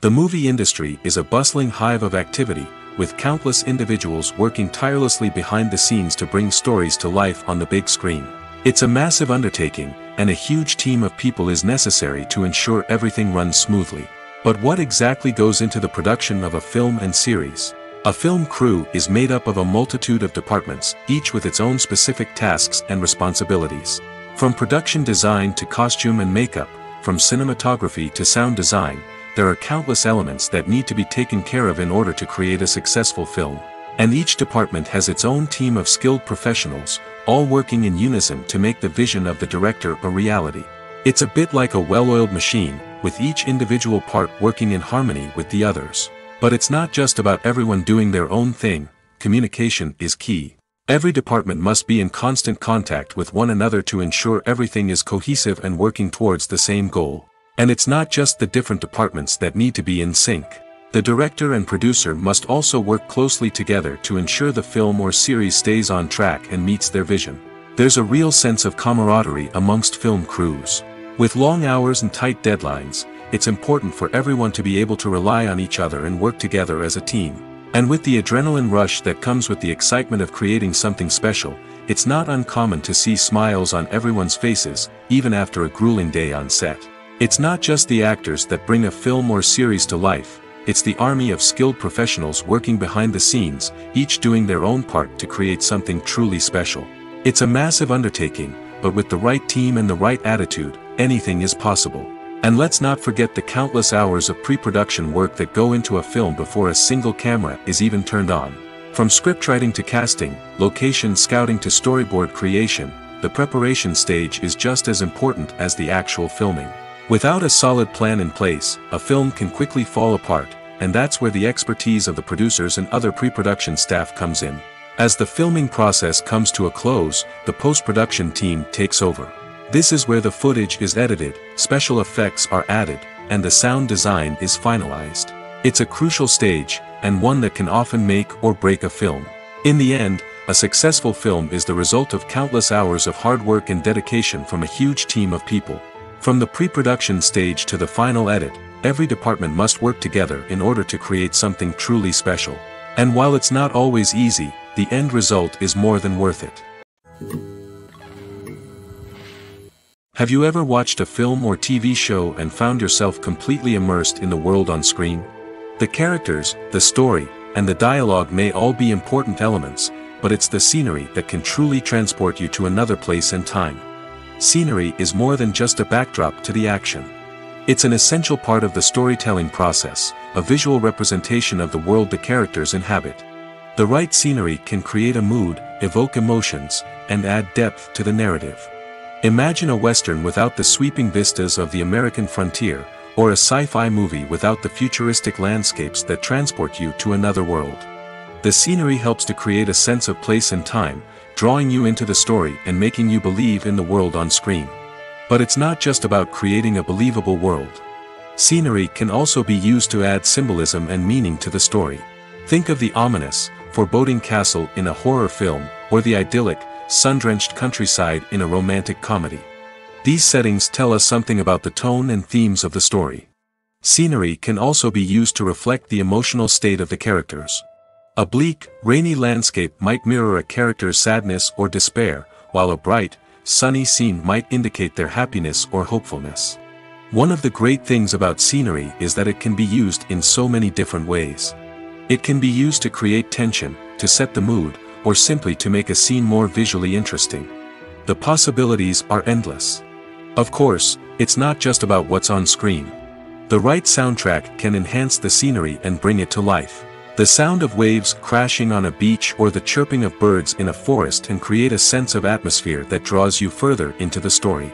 The movie industry is a bustling hive of activity, with countless individuals working tirelessly behind the scenes to bring stories to life on the big screen. It's a massive undertaking, and a huge team of people is necessary to ensure everything runs smoothly. But what exactly goes into the production of a film and series? A film crew is made up of a multitude of departments, each with its own specific tasks and responsibilities. From production design to costume and makeup, from cinematography to sound design, there are countless elements that need to be taken care of in order to create a successful film. And each department has its own team of skilled professionals, all working in unison to make the vision of the director a reality. It's a bit like a well-oiled machine, with each individual part working in harmony with the others. But it's not just about everyone doing their own thing, communication is key. Every department must be in constant contact with one another to ensure everything is cohesive and working towards the same goal. And it's not just the different departments that need to be in sync. The director and producer must also work closely together to ensure the film or series stays on track and meets their vision. There's a real sense of camaraderie amongst film crews. With long hours and tight deadlines, it's important for everyone to be able to rely on each other and work together as a team. And with the adrenaline rush that comes with the excitement of creating something special, it's not uncommon to see smiles on everyone's faces, even after a grueling day on set. It's not just the actors that bring a film or series to life, it's the army of skilled professionals working behind the scenes, each doing their own part to create something truly special. It's a massive undertaking, but with the right team and the right attitude, anything is possible. And let's not forget the countless hours of pre-production work that go into a film before a single camera is even turned on. From scriptwriting to casting, location scouting to storyboard creation, the preparation stage is just as important as the actual filming. Without a solid plan in place, a film can quickly fall apart, and that's where the expertise of the producers and other pre-production staff comes in. As the filming process comes to a close, the post-production team takes over. This is where the footage is edited, special effects are added, and the sound design is finalized. It's a crucial stage, and one that can often make or break a film. In the end, a successful film is the result of countless hours of hard work and dedication from a huge team of people. From the pre-production stage to the final edit, every department must work together in order to create something truly special. And while it's not always easy, the end result is more than worth it. Have you ever watched a film or TV show and found yourself completely immersed in the world on screen? The characters, the story, and the dialogue may all be important elements, but it's the scenery that can truly transport you to another place and time. Scenery is more than just a backdrop to the action. It's an essential part of the storytelling process, a visual representation of the world the characters inhabit. The right scenery can create a mood, evoke emotions, and add depth to the narrative. Imagine a western without the sweeping vistas of the American frontier, or a sci-fi movie without the futuristic landscapes that transport you to another world. The scenery helps to create a sense of place and time, drawing you into the story and making you believe in the world on screen. But it's not just about creating a believable world. Scenery can also be used to add symbolism and meaning to the story. Think of the ominous, foreboding castle in a horror film, or the idyllic, sun-drenched countryside in a romantic comedy. These settings tell us something about the tone and themes of the story. Scenery can also be used to reflect the emotional state of the characters. A bleak, rainy landscape might mirror a character's sadness or despair, while a bright, sunny scene might indicate their happiness or hopefulness. One of the great things about scenery is that it can be used in so many different ways. It can be used to create tension, to set the mood, or simply to make a scene more visually interesting. The possibilities are endless. Of course, it's not just about what's on screen. The right soundtrack can enhance the scenery and bring it to life. The sound of waves crashing on a beach or the chirping of birds in a forest can create a sense of atmosphere that draws you further into the story.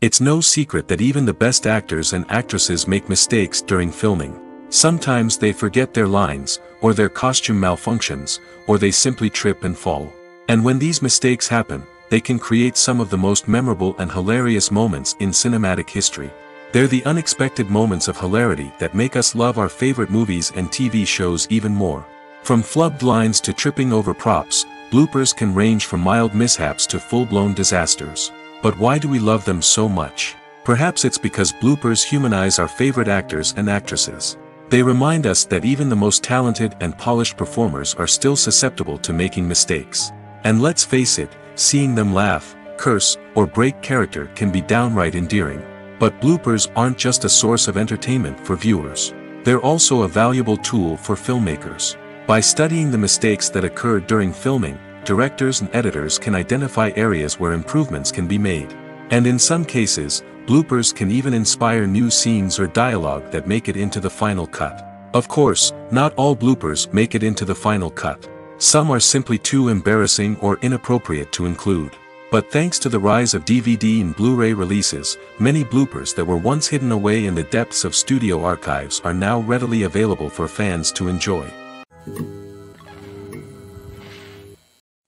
It's no secret that even the best actors and actresses make mistakes during filming. Sometimes they forget their lines, or their costume malfunctions, or they simply trip and fall. And when these mistakes happen, they can create some of the most memorable and hilarious moments in cinematic history. They're the unexpected moments of hilarity that make us love our favorite movies and TV shows even more. From flubbed lines to tripping over props, bloopers can range from mild mishaps to full-blown disasters. But why do we love them so much? Perhaps it's because bloopers humanize our favorite actors and actresses. They remind us that even the most talented and polished performers are still susceptible to making mistakes. And let's face it, seeing them laugh, curse, or break character can be downright endearing. But bloopers aren't just a source of entertainment for viewers. They're also a valuable tool for filmmakers. By studying the mistakes that occurred during filming, directors and editors can identify areas where improvements can be made. And in some cases, bloopers can even inspire new scenes or dialogue that make it into the final cut. Of course, not all bloopers make it into the final cut. Some are simply too embarrassing or inappropriate to include. But thanks to the rise of DVD and Blu-ray releases, many bloopers that were once hidden away in the depths of studio archives are now readily available for fans to enjoy.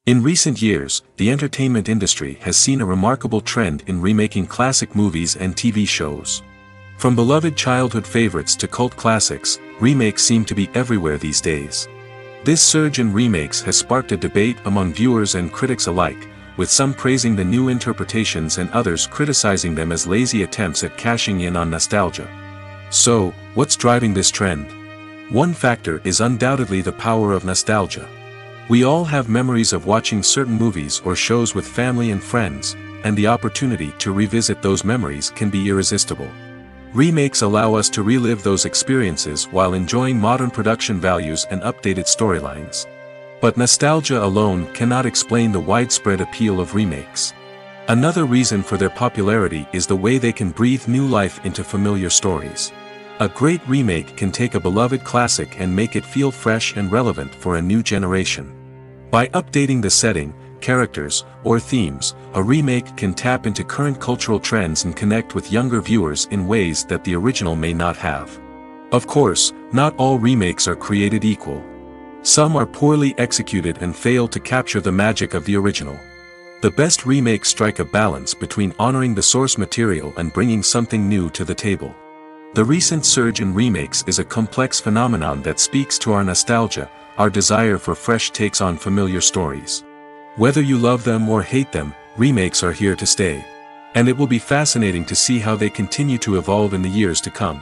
In recent years, the entertainment industry has seen a remarkable trend in remaking classic movies and TV shows. From beloved childhood favorites to cult classics, remakes seem to be everywhere these days. This surge in remakes has sparked a debate among viewers and critics alike, with some praising the new interpretations and others criticizing them as lazy attempts at cashing in on nostalgia. So, what's driving this trend? One factor is undoubtedly the power of nostalgia. We all have memories of watching certain movies or shows with family and friends, and the opportunity to revisit those memories can be irresistible. Remakes allow us to relive those experiences while enjoying modern production values and updated storylines. But nostalgia alone cannot explain the widespread appeal of remakes. Another reason for their popularity is the way they can breathe new life into familiar stories. A great remake can take a beloved classic and make it feel fresh and relevant for a new generation. By updating the setting, characters, or themes, a remake can tap into current cultural trends and connect with younger viewers in ways that the original may not have. Of course, not all remakes are created equal. Some are poorly executed and fail to capture the magic of the original. The best remakes strike a balance between honoring the source material and bringing something new to the table. The recent surge in remakes is a complex phenomenon that speaks to our nostalgia, our desire for fresh takes on familiar stories. Whether you love them or hate them, remakes are here to stay. And it will be fascinating to see how they continue to evolve in the years to come.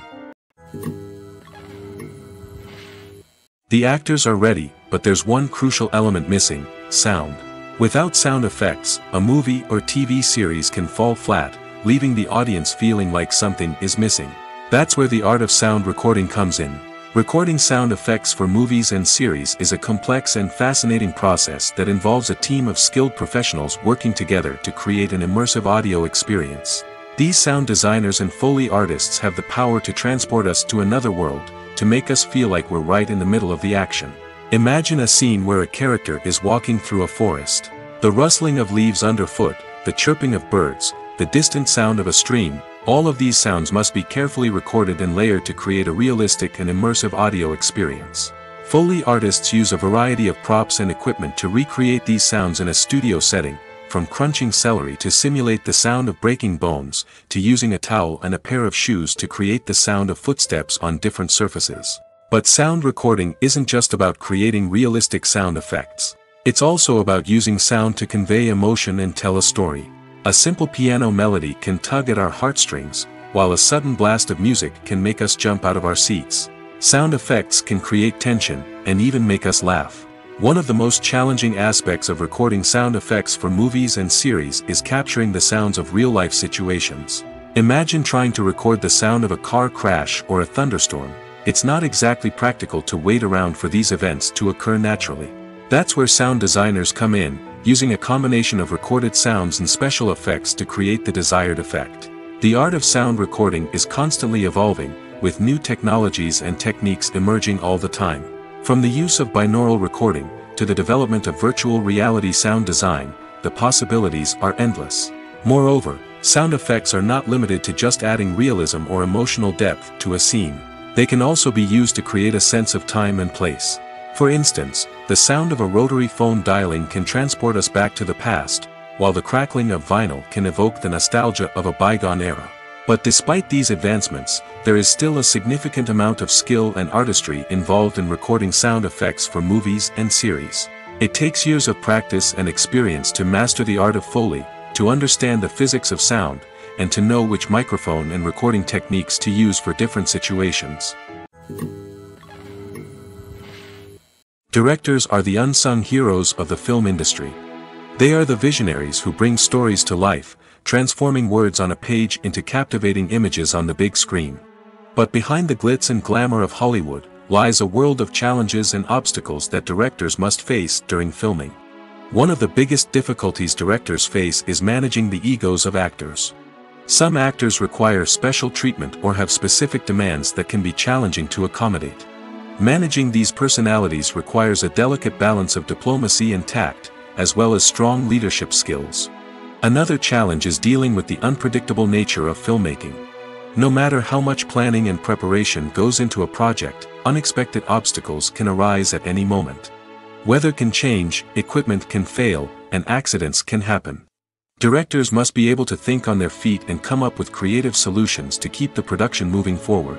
The actors are ready, but there's one crucial element missing, sound. Without sound effects, a movie or TV series can fall flat, leaving the audience feeling like something is missing. That's where the art of sound recording comes in. Recording sound effects for movies and series is a complex and fascinating process that involves a team of skilled professionals working together to create an immersive audio experience. These sound designers and Foley artists have the power to transport us to another world, to make us feel like we're right in the middle of the action. Imagine a scene where a character is walking through a forest. The rustling of leaves underfoot, the chirping of birds, the distant sound of a stream, all of these sounds must be carefully recorded and layered to create a realistic and immersive audio experience. Foley artists use a variety of props and equipment to recreate these sounds in a studio setting, from crunching celery to simulate the sound of breaking bones, to using a towel and a pair of shoes to create the sound of footsteps on different surfaces. But sound recording isn't just about creating realistic sound effects. It's also about using sound to convey emotion and tell a story. A simple piano melody can tug at our heartstrings, while a sudden blast of music can make us jump out of our seats. Sound effects can create tension, and even make us laugh. One of the most challenging aspects of recording sound effects for movies and series is capturing the sounds of real-life situations. Imagine trying to record the sound of a car crash or a thunderstorm. It's not exactly practical to wait around for these events to occur naturally. That's where sound designers come in, using a combination of recorded sounds and special effects to create the desired effect. The art of sound recording is constantly evolving, with new technologies and techniques emerging all the time. From the use of binaural recording, to the development of virtual reality sound design, the possibilities are endless. Moreover, Sound effects are not limited to just adding realism or emotional depth to a scene. They can also be used to create a sense of time and place. For instance, the sound of a rotary phone dialing can transport us back to the past, while the crackling of vinyl can evoke the nostalgia of a bygone era. But despite these advancements, there is still a significant amount of skill and artistry involved in recording sound effects for movies and series. It takes years of practice and experience to master the art of Foley, to understand the physics of sound, and to know which microphone and recording techniques to use for different situations. Directors are the unsung heroes of the film industry. They are the visionaries who bring stories to life, transforming words on a page into captivating images on the big screen. But behind the glitz and glamour of Hollywood, lies a world of challenges and obstacles that directors must face during filming. One of the biggest difficulties directors face is managing the egos of actors. Some actors require special treatment or have specific demands that can be challenging to accommodate. Managing these personalities requires a delicate balance of diplomacy and tact, as well as strong leadership skills. Another challenge is dealing with the unpredictable nature of filmmaking. No matter how much planning and preparation goes into a project, unexpected obstacles can arise at any moment. Weather can change, equipment can fail, and accidents can happen. Directors must be able to think on their feet and come up with creative solutions to keep the production moving forward.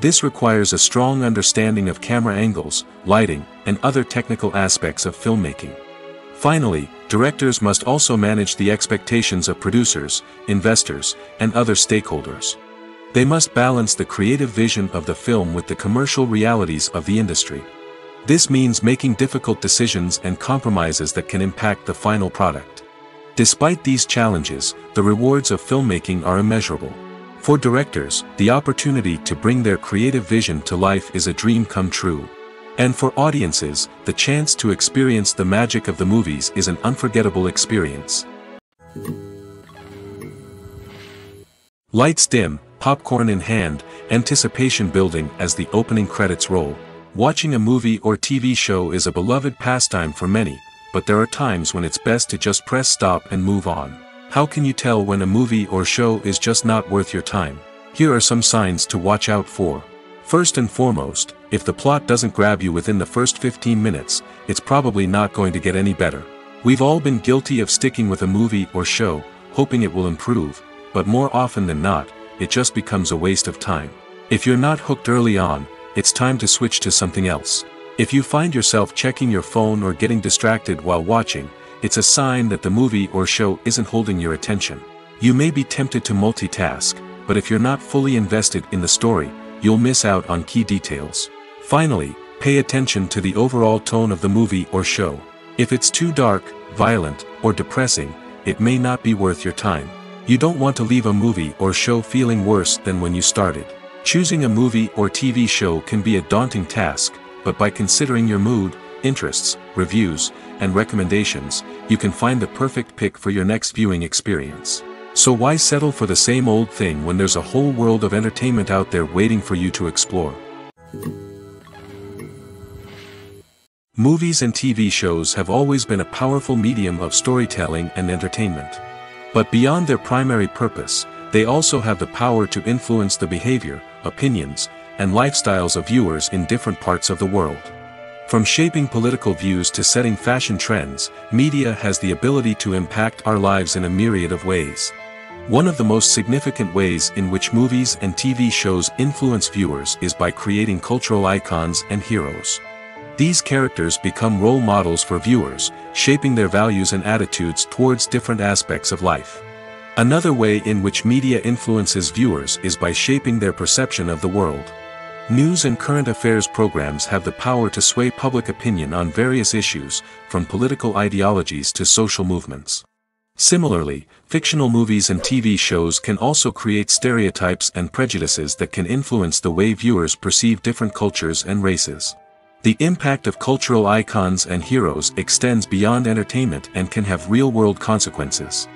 This requires a strong understanding of camera angles, lighting, and other technical aspects of filmmaking. Finally, directors must also manage the expectations of producers, investors, and other stakeholders. They must balance the creative vision of the film with the commercial realities of the industry. This means making difficult decisions and compromises that can impact the final product. Despite these challenges, the rewards of filmmaking are immeasurable. For directors, the opportunity to bring their creative vision to life is a dream come true. And for audiences, the chance to experience the magic of the movies is an unforgettable experience. Lights dim, popcorn in hand, anticipation building as the opening credits roll. Watching a movie or TV show is a beloved pastime for many, but there are times when it's best to just press stop and move on. How can you tell when a movie or show is just not worth your time? Here are some signs to watch out for. First and foremost, if the plot doesn't grab you within the first 15 minutes, it's probably not going to get any better. We've all been guilty of sticking with a movie or show, hoping it will improve, but more often than not, it just becomes a waste of time. If you're not hooked early on, it's time to switch to something else. If you find yourself checking your phone or getting distracted while watching, it's a sign that the movie or show isn't holding your attention. You may be tempted to multitask, but if you're not fully invested in the story, you'll miss out on key details. Finally, pay attention to the overall tone of the movie or show. If it's too dark, violent, or depressing, it may not be worth your time. You don't want to leave a movie or show feeling worse than when you started. Choosing a movie or TV show can be a daunting task, but by considering your mood, interests, reviews, and recommendations, you can find the perfect pick for your next viewing experience. So why settle for the same old thing when there's a whole world of entertainment out there waiting for you to explore? Movies and TV shows have always been a powerful medium of storytelling and entertainment. But beyond their primary purpose, they also have the power to influence the behavior, opinions, and lifestyles of viewers in different parts of the world. From shaping political views to setting fashion trends, media has the ability to impact our lives in a myriad of ways. One of the most significant ways in which movies and TV shows influence viewers is by creating cultural icons and heroes. These characters become role models for viewers, shaping their values and attitudes towards different aspects of life. Another way in which media influences viewers is by shaping their perception of the world. News and current affairs programs have the power to sway public opinion on various issues, from political ideologies to social movements. Similarly, fictional movies and TV shows can also create stereotypes and prejudices that can influence the way viewers perceive different cultures and races. The impact of cultural icons and heroes extends beyond entertainment and can have real-world consequences.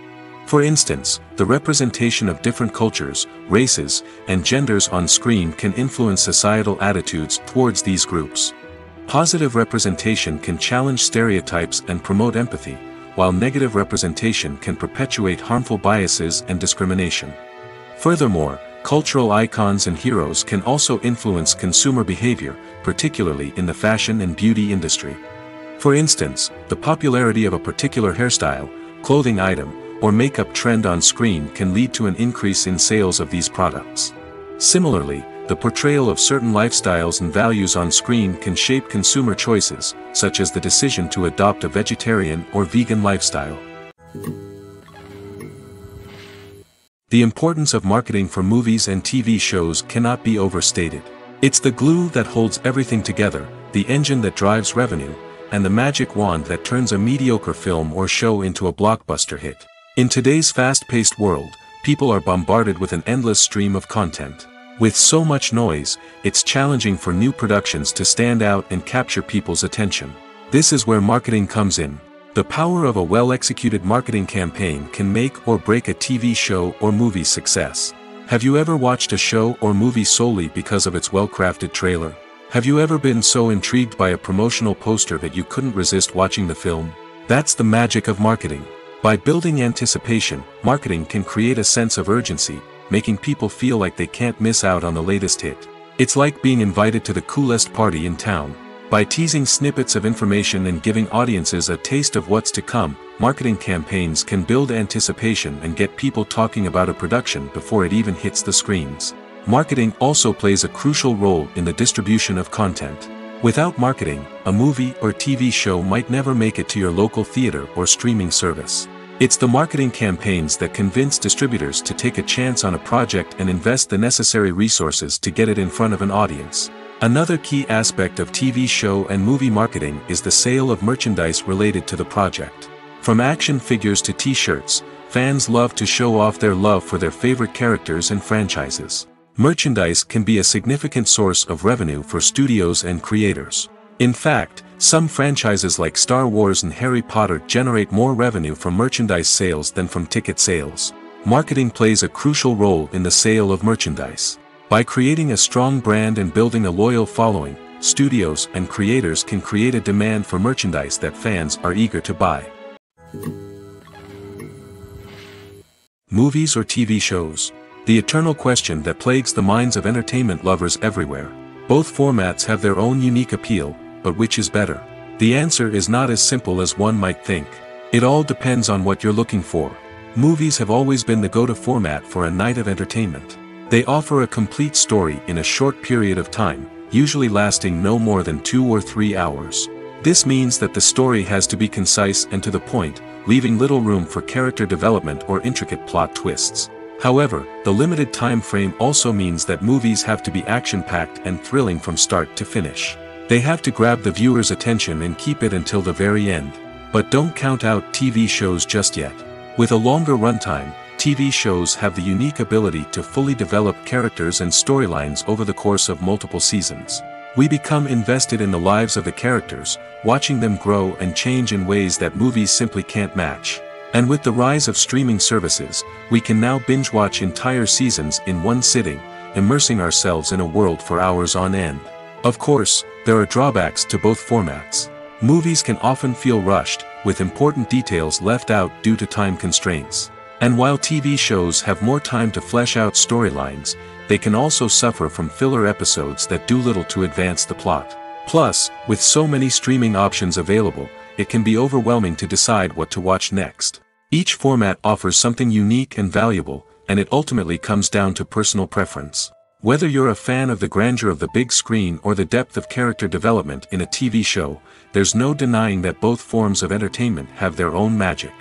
For instance, the representation of different cultures, races, and genders on screen can influence societal attitudes towards these groups. Positive representation can challenge stereotypes and promote empathy, while negative representation can perpetuate harmful biases and discrimination. Furthermore, cultural icons and heroes can also influence consumer behavior, particularly in the fashion and beauty industry. For instance, the popularity of a particular hairstyle, clothing item, or makeup trend on screen can lead to an increase in sales of these products. Similarly, the portrayal of certain lifestyles and values on screen can shape consumer choices, such as the decision to adopt a vegetarian or vegan lifestyle. The importance of marketing for movies and TV shows cannot be overstated. It's the glue that holds everything together, the engine that drives revenue, and the magic wand that turns a mediocre film or show into a blockbuster hit. In today's fast-paced world, people are bombarded with an endless stream of content. With so much noise, it's challenging for new productions to stand out and capture people's attention. This is where marketing comes in. The power of a well-executed marketing campaign can make or break a TV show or movie success. Have you ever watched a show or movie solely because of its well-crafted trailer? Have you ever been so intrigued by a promotional poster that you couldn't resist watching the film? That's the magic of marketing. By building anticipation, marketing can create a sense of urgency, making people feel like they can't miss out on the latest hit. It's like being invited to the coolest party in town. By teasing snippets of information and giving audiences a taste of what's to come, marketing campaigns can build anticipation and get people talking about a production before it even hits the screens. Marketing also plays a crucial role in the distribution of content. Without marketing, a movie or TV show might never make it to your local theater or streaming service. It's the marketing campaigns that convince distributors to take a chance on a project and invest the necessary resources to get it in front of an audience. Another key aspect of TV show and movie marketing is the sale of merchandise related to the project. From action figures to t-shirts, fans love to show off their love for their favorite characters and franchises. Merchandise can be a significant source of revenue for studios and creators. In fact, some franchises like Star Wars and Harry Potter generate more revenue from merchandise sales than from ticket sales. Marketing plays a crucial role in the sale of merchandise. By creating a strong brand and building a loyal following, studios and creators can create a demand for merchandise that fans are eager to buy. Movies or TV shows? The eternal question that plagues the minds of entertainment lovers everywhere. Both formats have their own unique appeal, but which is better? The answer is not as simple as one might think. It all depends on what you're looking for. Movies have always been the go-to format for a night of entertainment. They offer a complete story in a short period of time, usually lasting no more than two or three hours. This means that the story has to be concise and to the point, leaving little room for character development or intricate plot twists. However, the limited time frame also means that movies have to be action-packed and thrilling from start to finish. They have to grab the viewer's attention and keep it until the very end. But don't count out TV shows just yet. With a longer runtime, TV shows have the unique ability to fully develop characters and storylines over the course of multiple seasons. We become invested in the lives of the characters, watching them grow and change in ways that movies simply can't match. And with the rise of streaming services, we can now binge-watch entire seasons in one sitting, immersing ourselves in a world for hours on end. Of course, there are drawbacks to both formats. Movies can often feel rushed, with important details left out due to time constraints. And while TV shows have more time to flesh out storylines, they can also suffer from filler episodes that do little to advance the plot. Plus, with so many streaming options available, it can be overwhelming to decide what to watch next. Each format offers something unique and valuable, and it ultimately comes down to personal preference. Whether you're a fan of the grandeur of the big screen or the depth of character development in a TV show, there's no denying that both forms of entertainment have their own magic.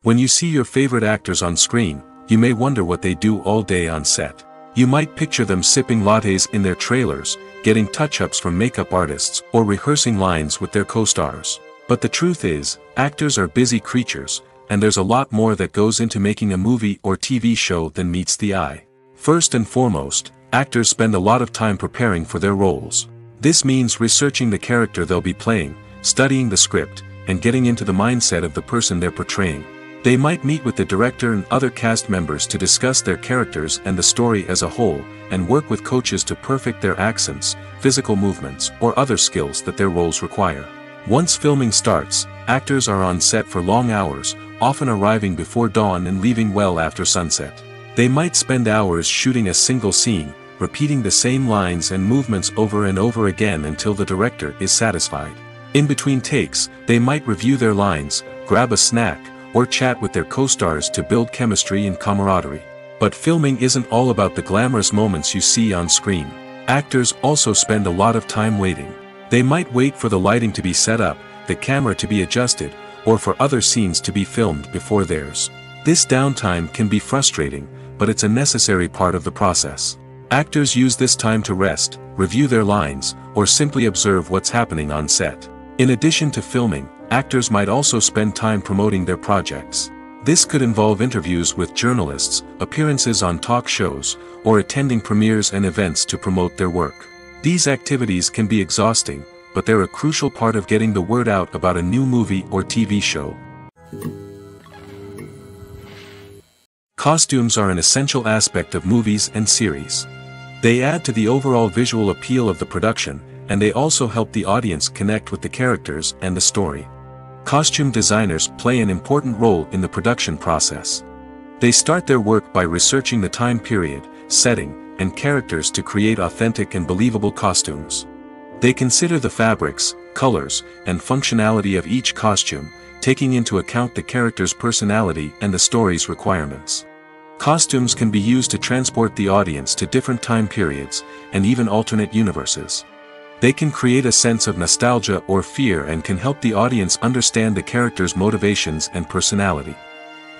When you see your favorite actors on screen, you may wonder what they do all day on set. You might picture them sipping lattes in their trailers, getting touch-ups from makeup artists, or rehearsing lines with their co-stars. But the truth is, actors are busy creatures, and there's a lot more that goes into making a movie or TV show than meets the eye. First and foremost, actors spend a lot of time preparing for their roles. This means researching the character they'll be playing, studying the script, and getting into the mindset of the person they're portraying. They might meet with the director and other cast members to discuss their characters and the story as a whole, and work with coaches to perfect their accents, physical movements, or other skills that their roles require. Once filming starts, actors are on set for long hours, often arriving before dawn and leaving well after sunset. They might spend hours shooting a single scene, repeating the same lines and movements over and over again until the director is satisfied. In between takes, they might review their lines, grab a snack, or chat with their co-stars to build chemistry and camaraderie. But filming isn't all about the glamorous moments you see on screen. Actors also spend a lot of time waiting. They might wait for the lighting to be set up, the camera to be adjusted, or for other scenes to be filmed before theirs. This downtime can be frustrating, but it's a necessary part of the process. Actors use this time to rest, review their lines, or simply observe what's happening on set. In addition to filming, actors might also spend time promoting their projects. This could involve interviews with journalists, appearances on talk shows, or attending premieres and events to promote their work. These activities can be exhausting, but they're a crucial part of getting the word out about a new movie or TV show. Costumes are an essential aspect of movies and series. They add to the overall visual appeal of the production, and they also help the audience connect with the characters and the story. Costume designers play an important role in the production process. They start their work by researching the time period, setting, and characters to create authentic and believable costumes. They consider the fabrics, colors, and functionality of each costume, taking into account the character's personality and the story's requirements. Costumes can be used to transport the audience to different time periods, and even alternate universes. They can create a sense of nostalgia or fear and can help the audience understand the character's motivations and personality.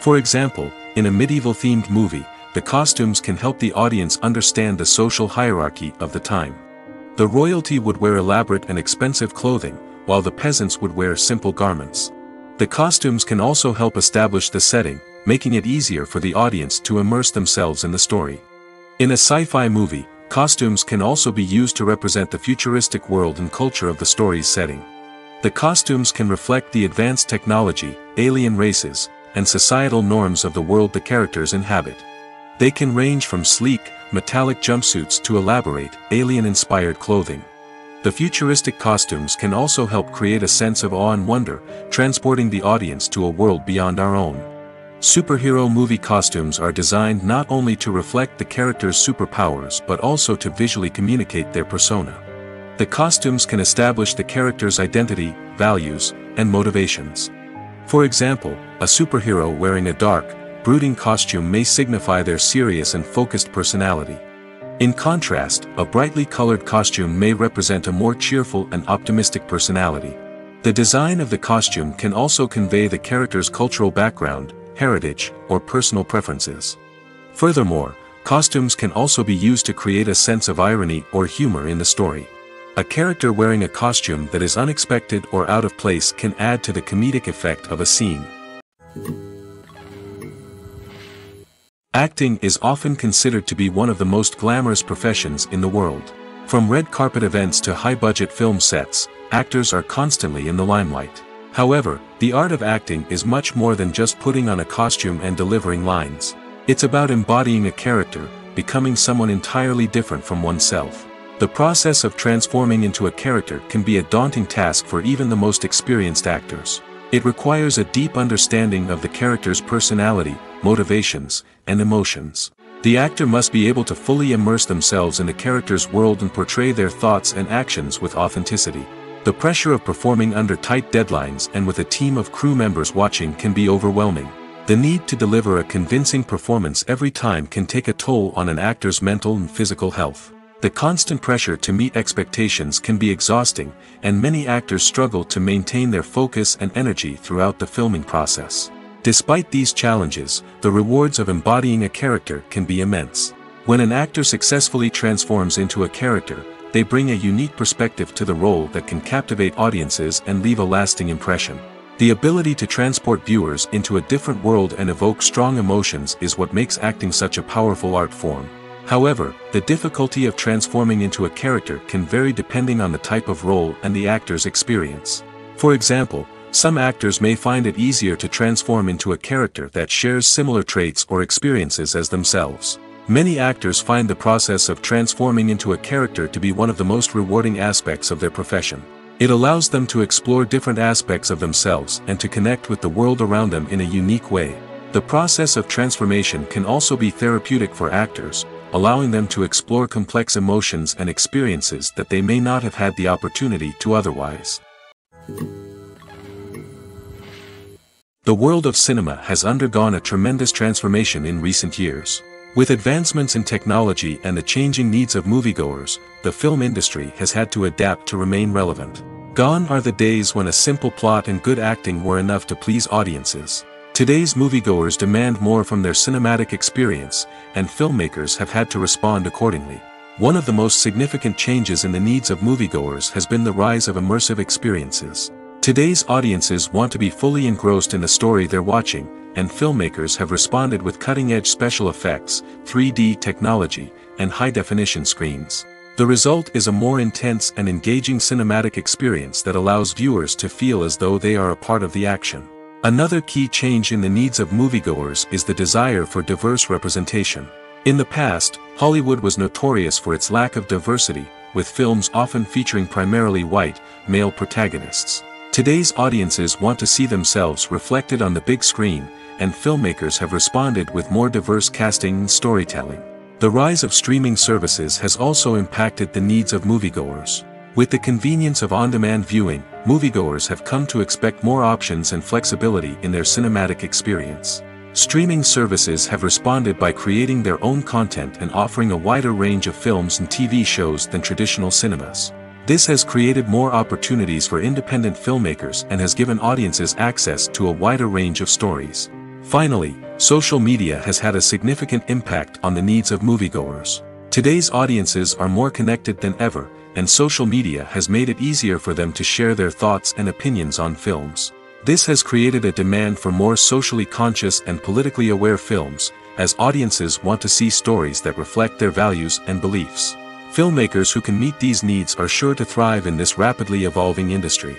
For example, in a medieval-themed movie, the costumes can help the audience understand the social hierarchy of the time. The royalty would wear elaborate and expensive clothing, while the peasants would wear simple garments. The costumes can also help establish the setting, making it easier for the audience to immerse themselves in the story. In a sci-fi movie, costumes can also be used to represent the futuristic world and culture of the story's setting. The costumes can reflect the advanced technology, alien races, and societal norms of the world the characters inhabit. They can range from sleek, metallic jumpsuits to elaborate, alien-inspired clothing. The futuristic costumes can also help create a sense of awe and wonder, transporting the audience to a world beyond our own. Superhero movie costumes are designed not only to reflect the character's superpowers but also to visually communicate their persona. The costumes can establish the character's identity, values, and motivations. For example, a superhero wearing a dark, brooding costume may signify their serious and focused personality. In contrast, a brightly colored costume may represent a more cheerful and optimistic personality. The design of the costume can also convey the character's cultural background, heritage, or personal preferences. Furthermore, costumes can also be used to create a sense of irony or humor in the story. A character wearing a costume that is unexpected or out of place can add to the comedic effect of a scene. Acting is often considered to be one of the most glamorous professions in the world. From red carpet events to high-budget film sets, actors are constantly in the limelight. However, the art of acting is much more than just putting on a costume and delivering lines. It's about embodying a character, becoming someone entirely different from oneself. The process of transforming into a character can be a daunting task for even the most experienced actors. It requires a deep understanding of the character's personality, motivations, and emotions. The actor must be able to fully immerse themselves in the character's world and portray their thoughts and actions with authenticity. The pressure of performing under tight deadlines and with a team of crew members watching can be overwhelming. The need to deliver a convincing performance every time can take a toll on an actor's mental and physical health. The constant pressure to meet expectations can be exhausting, and many actors struggle to maintain their focus and energy throughout the filming process. Despite these challenges, the rewards of embodying a character can be immense. When an actor successfully transforms into a character, they bring a unique perspective to the role that can captivate audiences and leave a lasting impression. The ability to transport viewers into a different world and evoke strong emotions is what makes acting such a powerful art form. However, the difficulty of transforming into a character can vary depending on the type of role and the actor's experience. For example, some actors may find it easier to transform into a character that shares similar traits or experiences as themselves. Many actors find the process of transforming into a character to be one of the most rewarding aspects of their profession. It allows them to explore different aspects of themselves and to connect with the world around them in a unique way. The process of transformation can also be therapeutic for actors, allowing them to explore complex emotions and experiences that they may not have had the opportunity to otherwise. The world of cinema has undergone a tremendous transformation in recent years. With advancements in technology and the changing needs of moviegoers, the film industry has had to adapt to remain relevant. Gone are the days when a simple plot and good acting were enough to please audiences. Today's moviegoers demand more from their cinematic experience, and filmmakers have had to respond accordingly. One of the most significant changes in the needs of moviegoers has been the rise of immersive experiences. Today's audiences want to be fully engrossed in the story they're watching, and filmmakers have responded with cutting-edge special effects, 3D technology, and high-definition screens. The result is a more intense and engaging cinematic experience that allows viewers to feel as though they are a part of the action. Another key change in the needs of moviegoers is the desire for diverse representation. In the past, Hollywood was notorious for its lack of diversity, with films often featuring primarily white, male protagonists. Today's audiences want to see themselves reflected on the big screen, and filmmakers have responded with more diverse casting and storytelling. The rise of streaming services has also impacted the needs of moviegoers. With the convenience of on-demand viewing, moviegoers have come to expect more options and flexibility in their cinematic experience. Streaming services have responded by creating their own content and offering a wider range of films and TV shows than traditional cinemas. This has created more opportunities for independent filmmakers and has given audiences access to a wider range of stories. Finally, social media has had a significant impact on the needs of moviegoers. Today's audiences are more connected than ever, and social media has made it easier for them to share their thoughts and opinions on films. This has created a demand for more socially conscious and politically aware films, as audiences want to see stories that reflect their values and beliefs. Filmmakers who can meet these needs are sure to thrive in this rapidly evolving industry.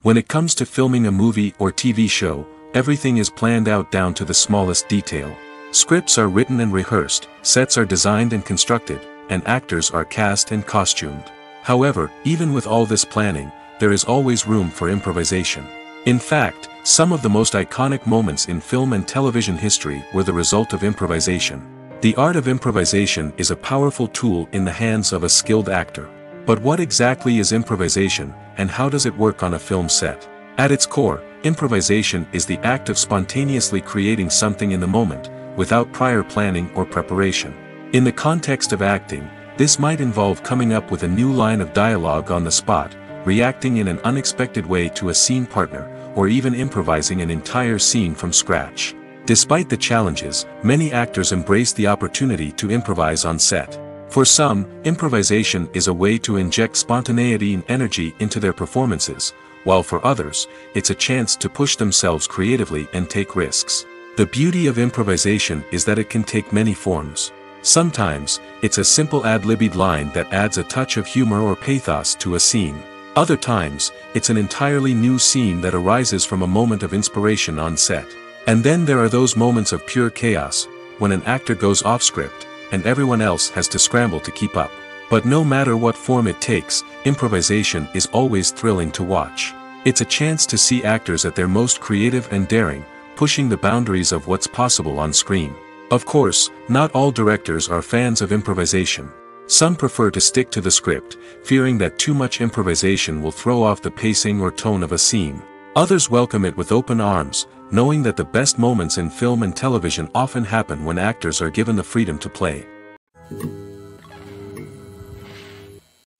When it comes to filming a movie or TV show, everything is planned out down to the smallest detail. Scripts are written and rehearsed, sets are designed and constructed, and actors are cast and costumed. However, even with all this planning, there is always room for improvisation. In fact, some of the most iconic moments in film and television history were the result of improvisation. The art of improvisation is a powerful tool in the hands of a skilled actor. But what exactly is improvisation, and how does it work on a film set? At its core, improvisation is the act of spontaneously creating something in the moment, without prior planning or preparation. In the context of acting, this might involve coming up with a new line of dialogue on the spot, reacting in an unexpected way to a scene partner, or even improvising an entire scene from scratch. Despite the challenges, many actors embrace the opportunity to improvise on set. For some, improvisation is a way to inject spontaneity and energy into their performances, while for others, it's a chance to push themselves creatively and take risks. The beauty of improvisation is that it can take many forms. Sometimes, it's a simple ad-libbed line that adds a touch of humor or pathos to a scene. Other times, it's an entirely new scene that arises from a moment of inspiration on set. And then there are those moments of pure chaos, when an actor goes off script, and everyone else has to scramble to keep up. But no matter what form it takes, improvisation is always thrilling to watch. It's a chance to see actors at their most creative and daring, pushing the boundaries of what's possible on screen. Of course, not all directors are fans of improvisation. Some prefer to stick to the script, fearing that too much improvisation will throw off the pacing or tone of a scene. Others welcome it with open arms, knowing that the best moments in film and television often happen when actors are given the freedom to play.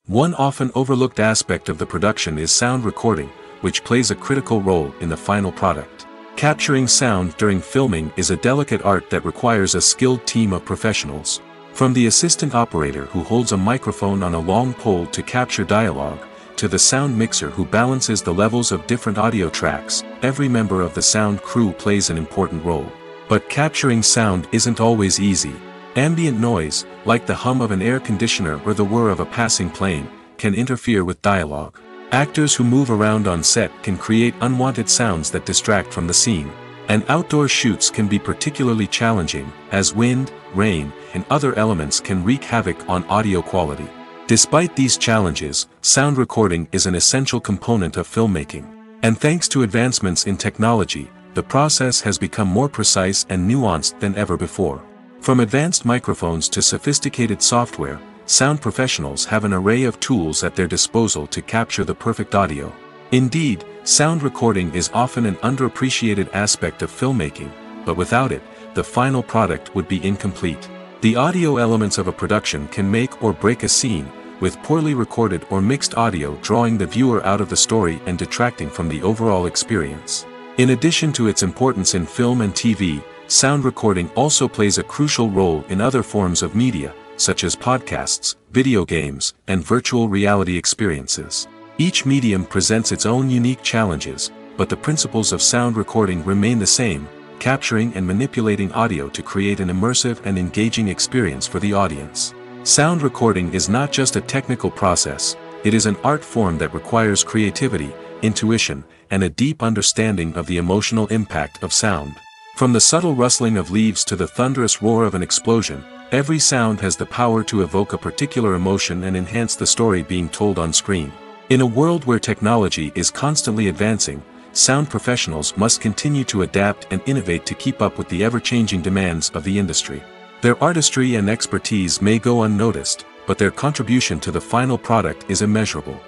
One often overlooked aspect of the production is sound recording, which plays a critical role in the final product. Capturing sound during filming is a delicate art that requires a skilled team of professionals. From the assistant operator who holds a microphone on a long pole to capture dialogue, to the sound mixer who balances the levels of different audio tracks, every member of the sound crew plays an important role. But capturing sound isn't always easy. Ambient noise, like the hum of an air conditioner or the whir of a passing plane, can interfere with dialogue. Actors who move around on set can create unwanted sounds that distract from the scene. And outdoor shoots can be particularly challenging, as wind, rain, and other elements can wreak havoc on audio quality. Despite these challenges, sound recording is an essential component of filmmaking. And thanks to advancements in technology, the process has become more precise and nuanced than ever before. From advanced microphones to sophisticated software, sound professionals have an array of tools at their disposal to capture the perfect audio. Indeed, sound recording is often an underappreciated aspect of filmmaking, but without it, the final product would be incomplete. The audio elements of a production can make or break a scene, with poorly recorded or mixed audio drawing the viewer out of the story and detracting from the overall experience. In addition to its importance in film and TV, sound recording also plays a crucial role in other forms of media, such as podcasts, video games, and virtual reality experiences. Each medium presents its own unique challenges, but the principles of sound recording remain the same, capturing and manipulating audio to create an immersive and engaging experience for the audience. Sound recording is not just a technical process, it is an art form that requires creativity, intuition, and a deep understanding of the emotional impact of sound. From the subtle rustling of leaves to the thunderous roar of an explosion, every sound has the power to evoke a particular emotion and enhance the story being told on screen. In a world where technology is constantly advancing, sound professionals must continue to adapt and innovate to keep up with the ever-changing demands of the industry. Their artistry and expertise may go unnoticed, but their contribution to the final product is immeasurable.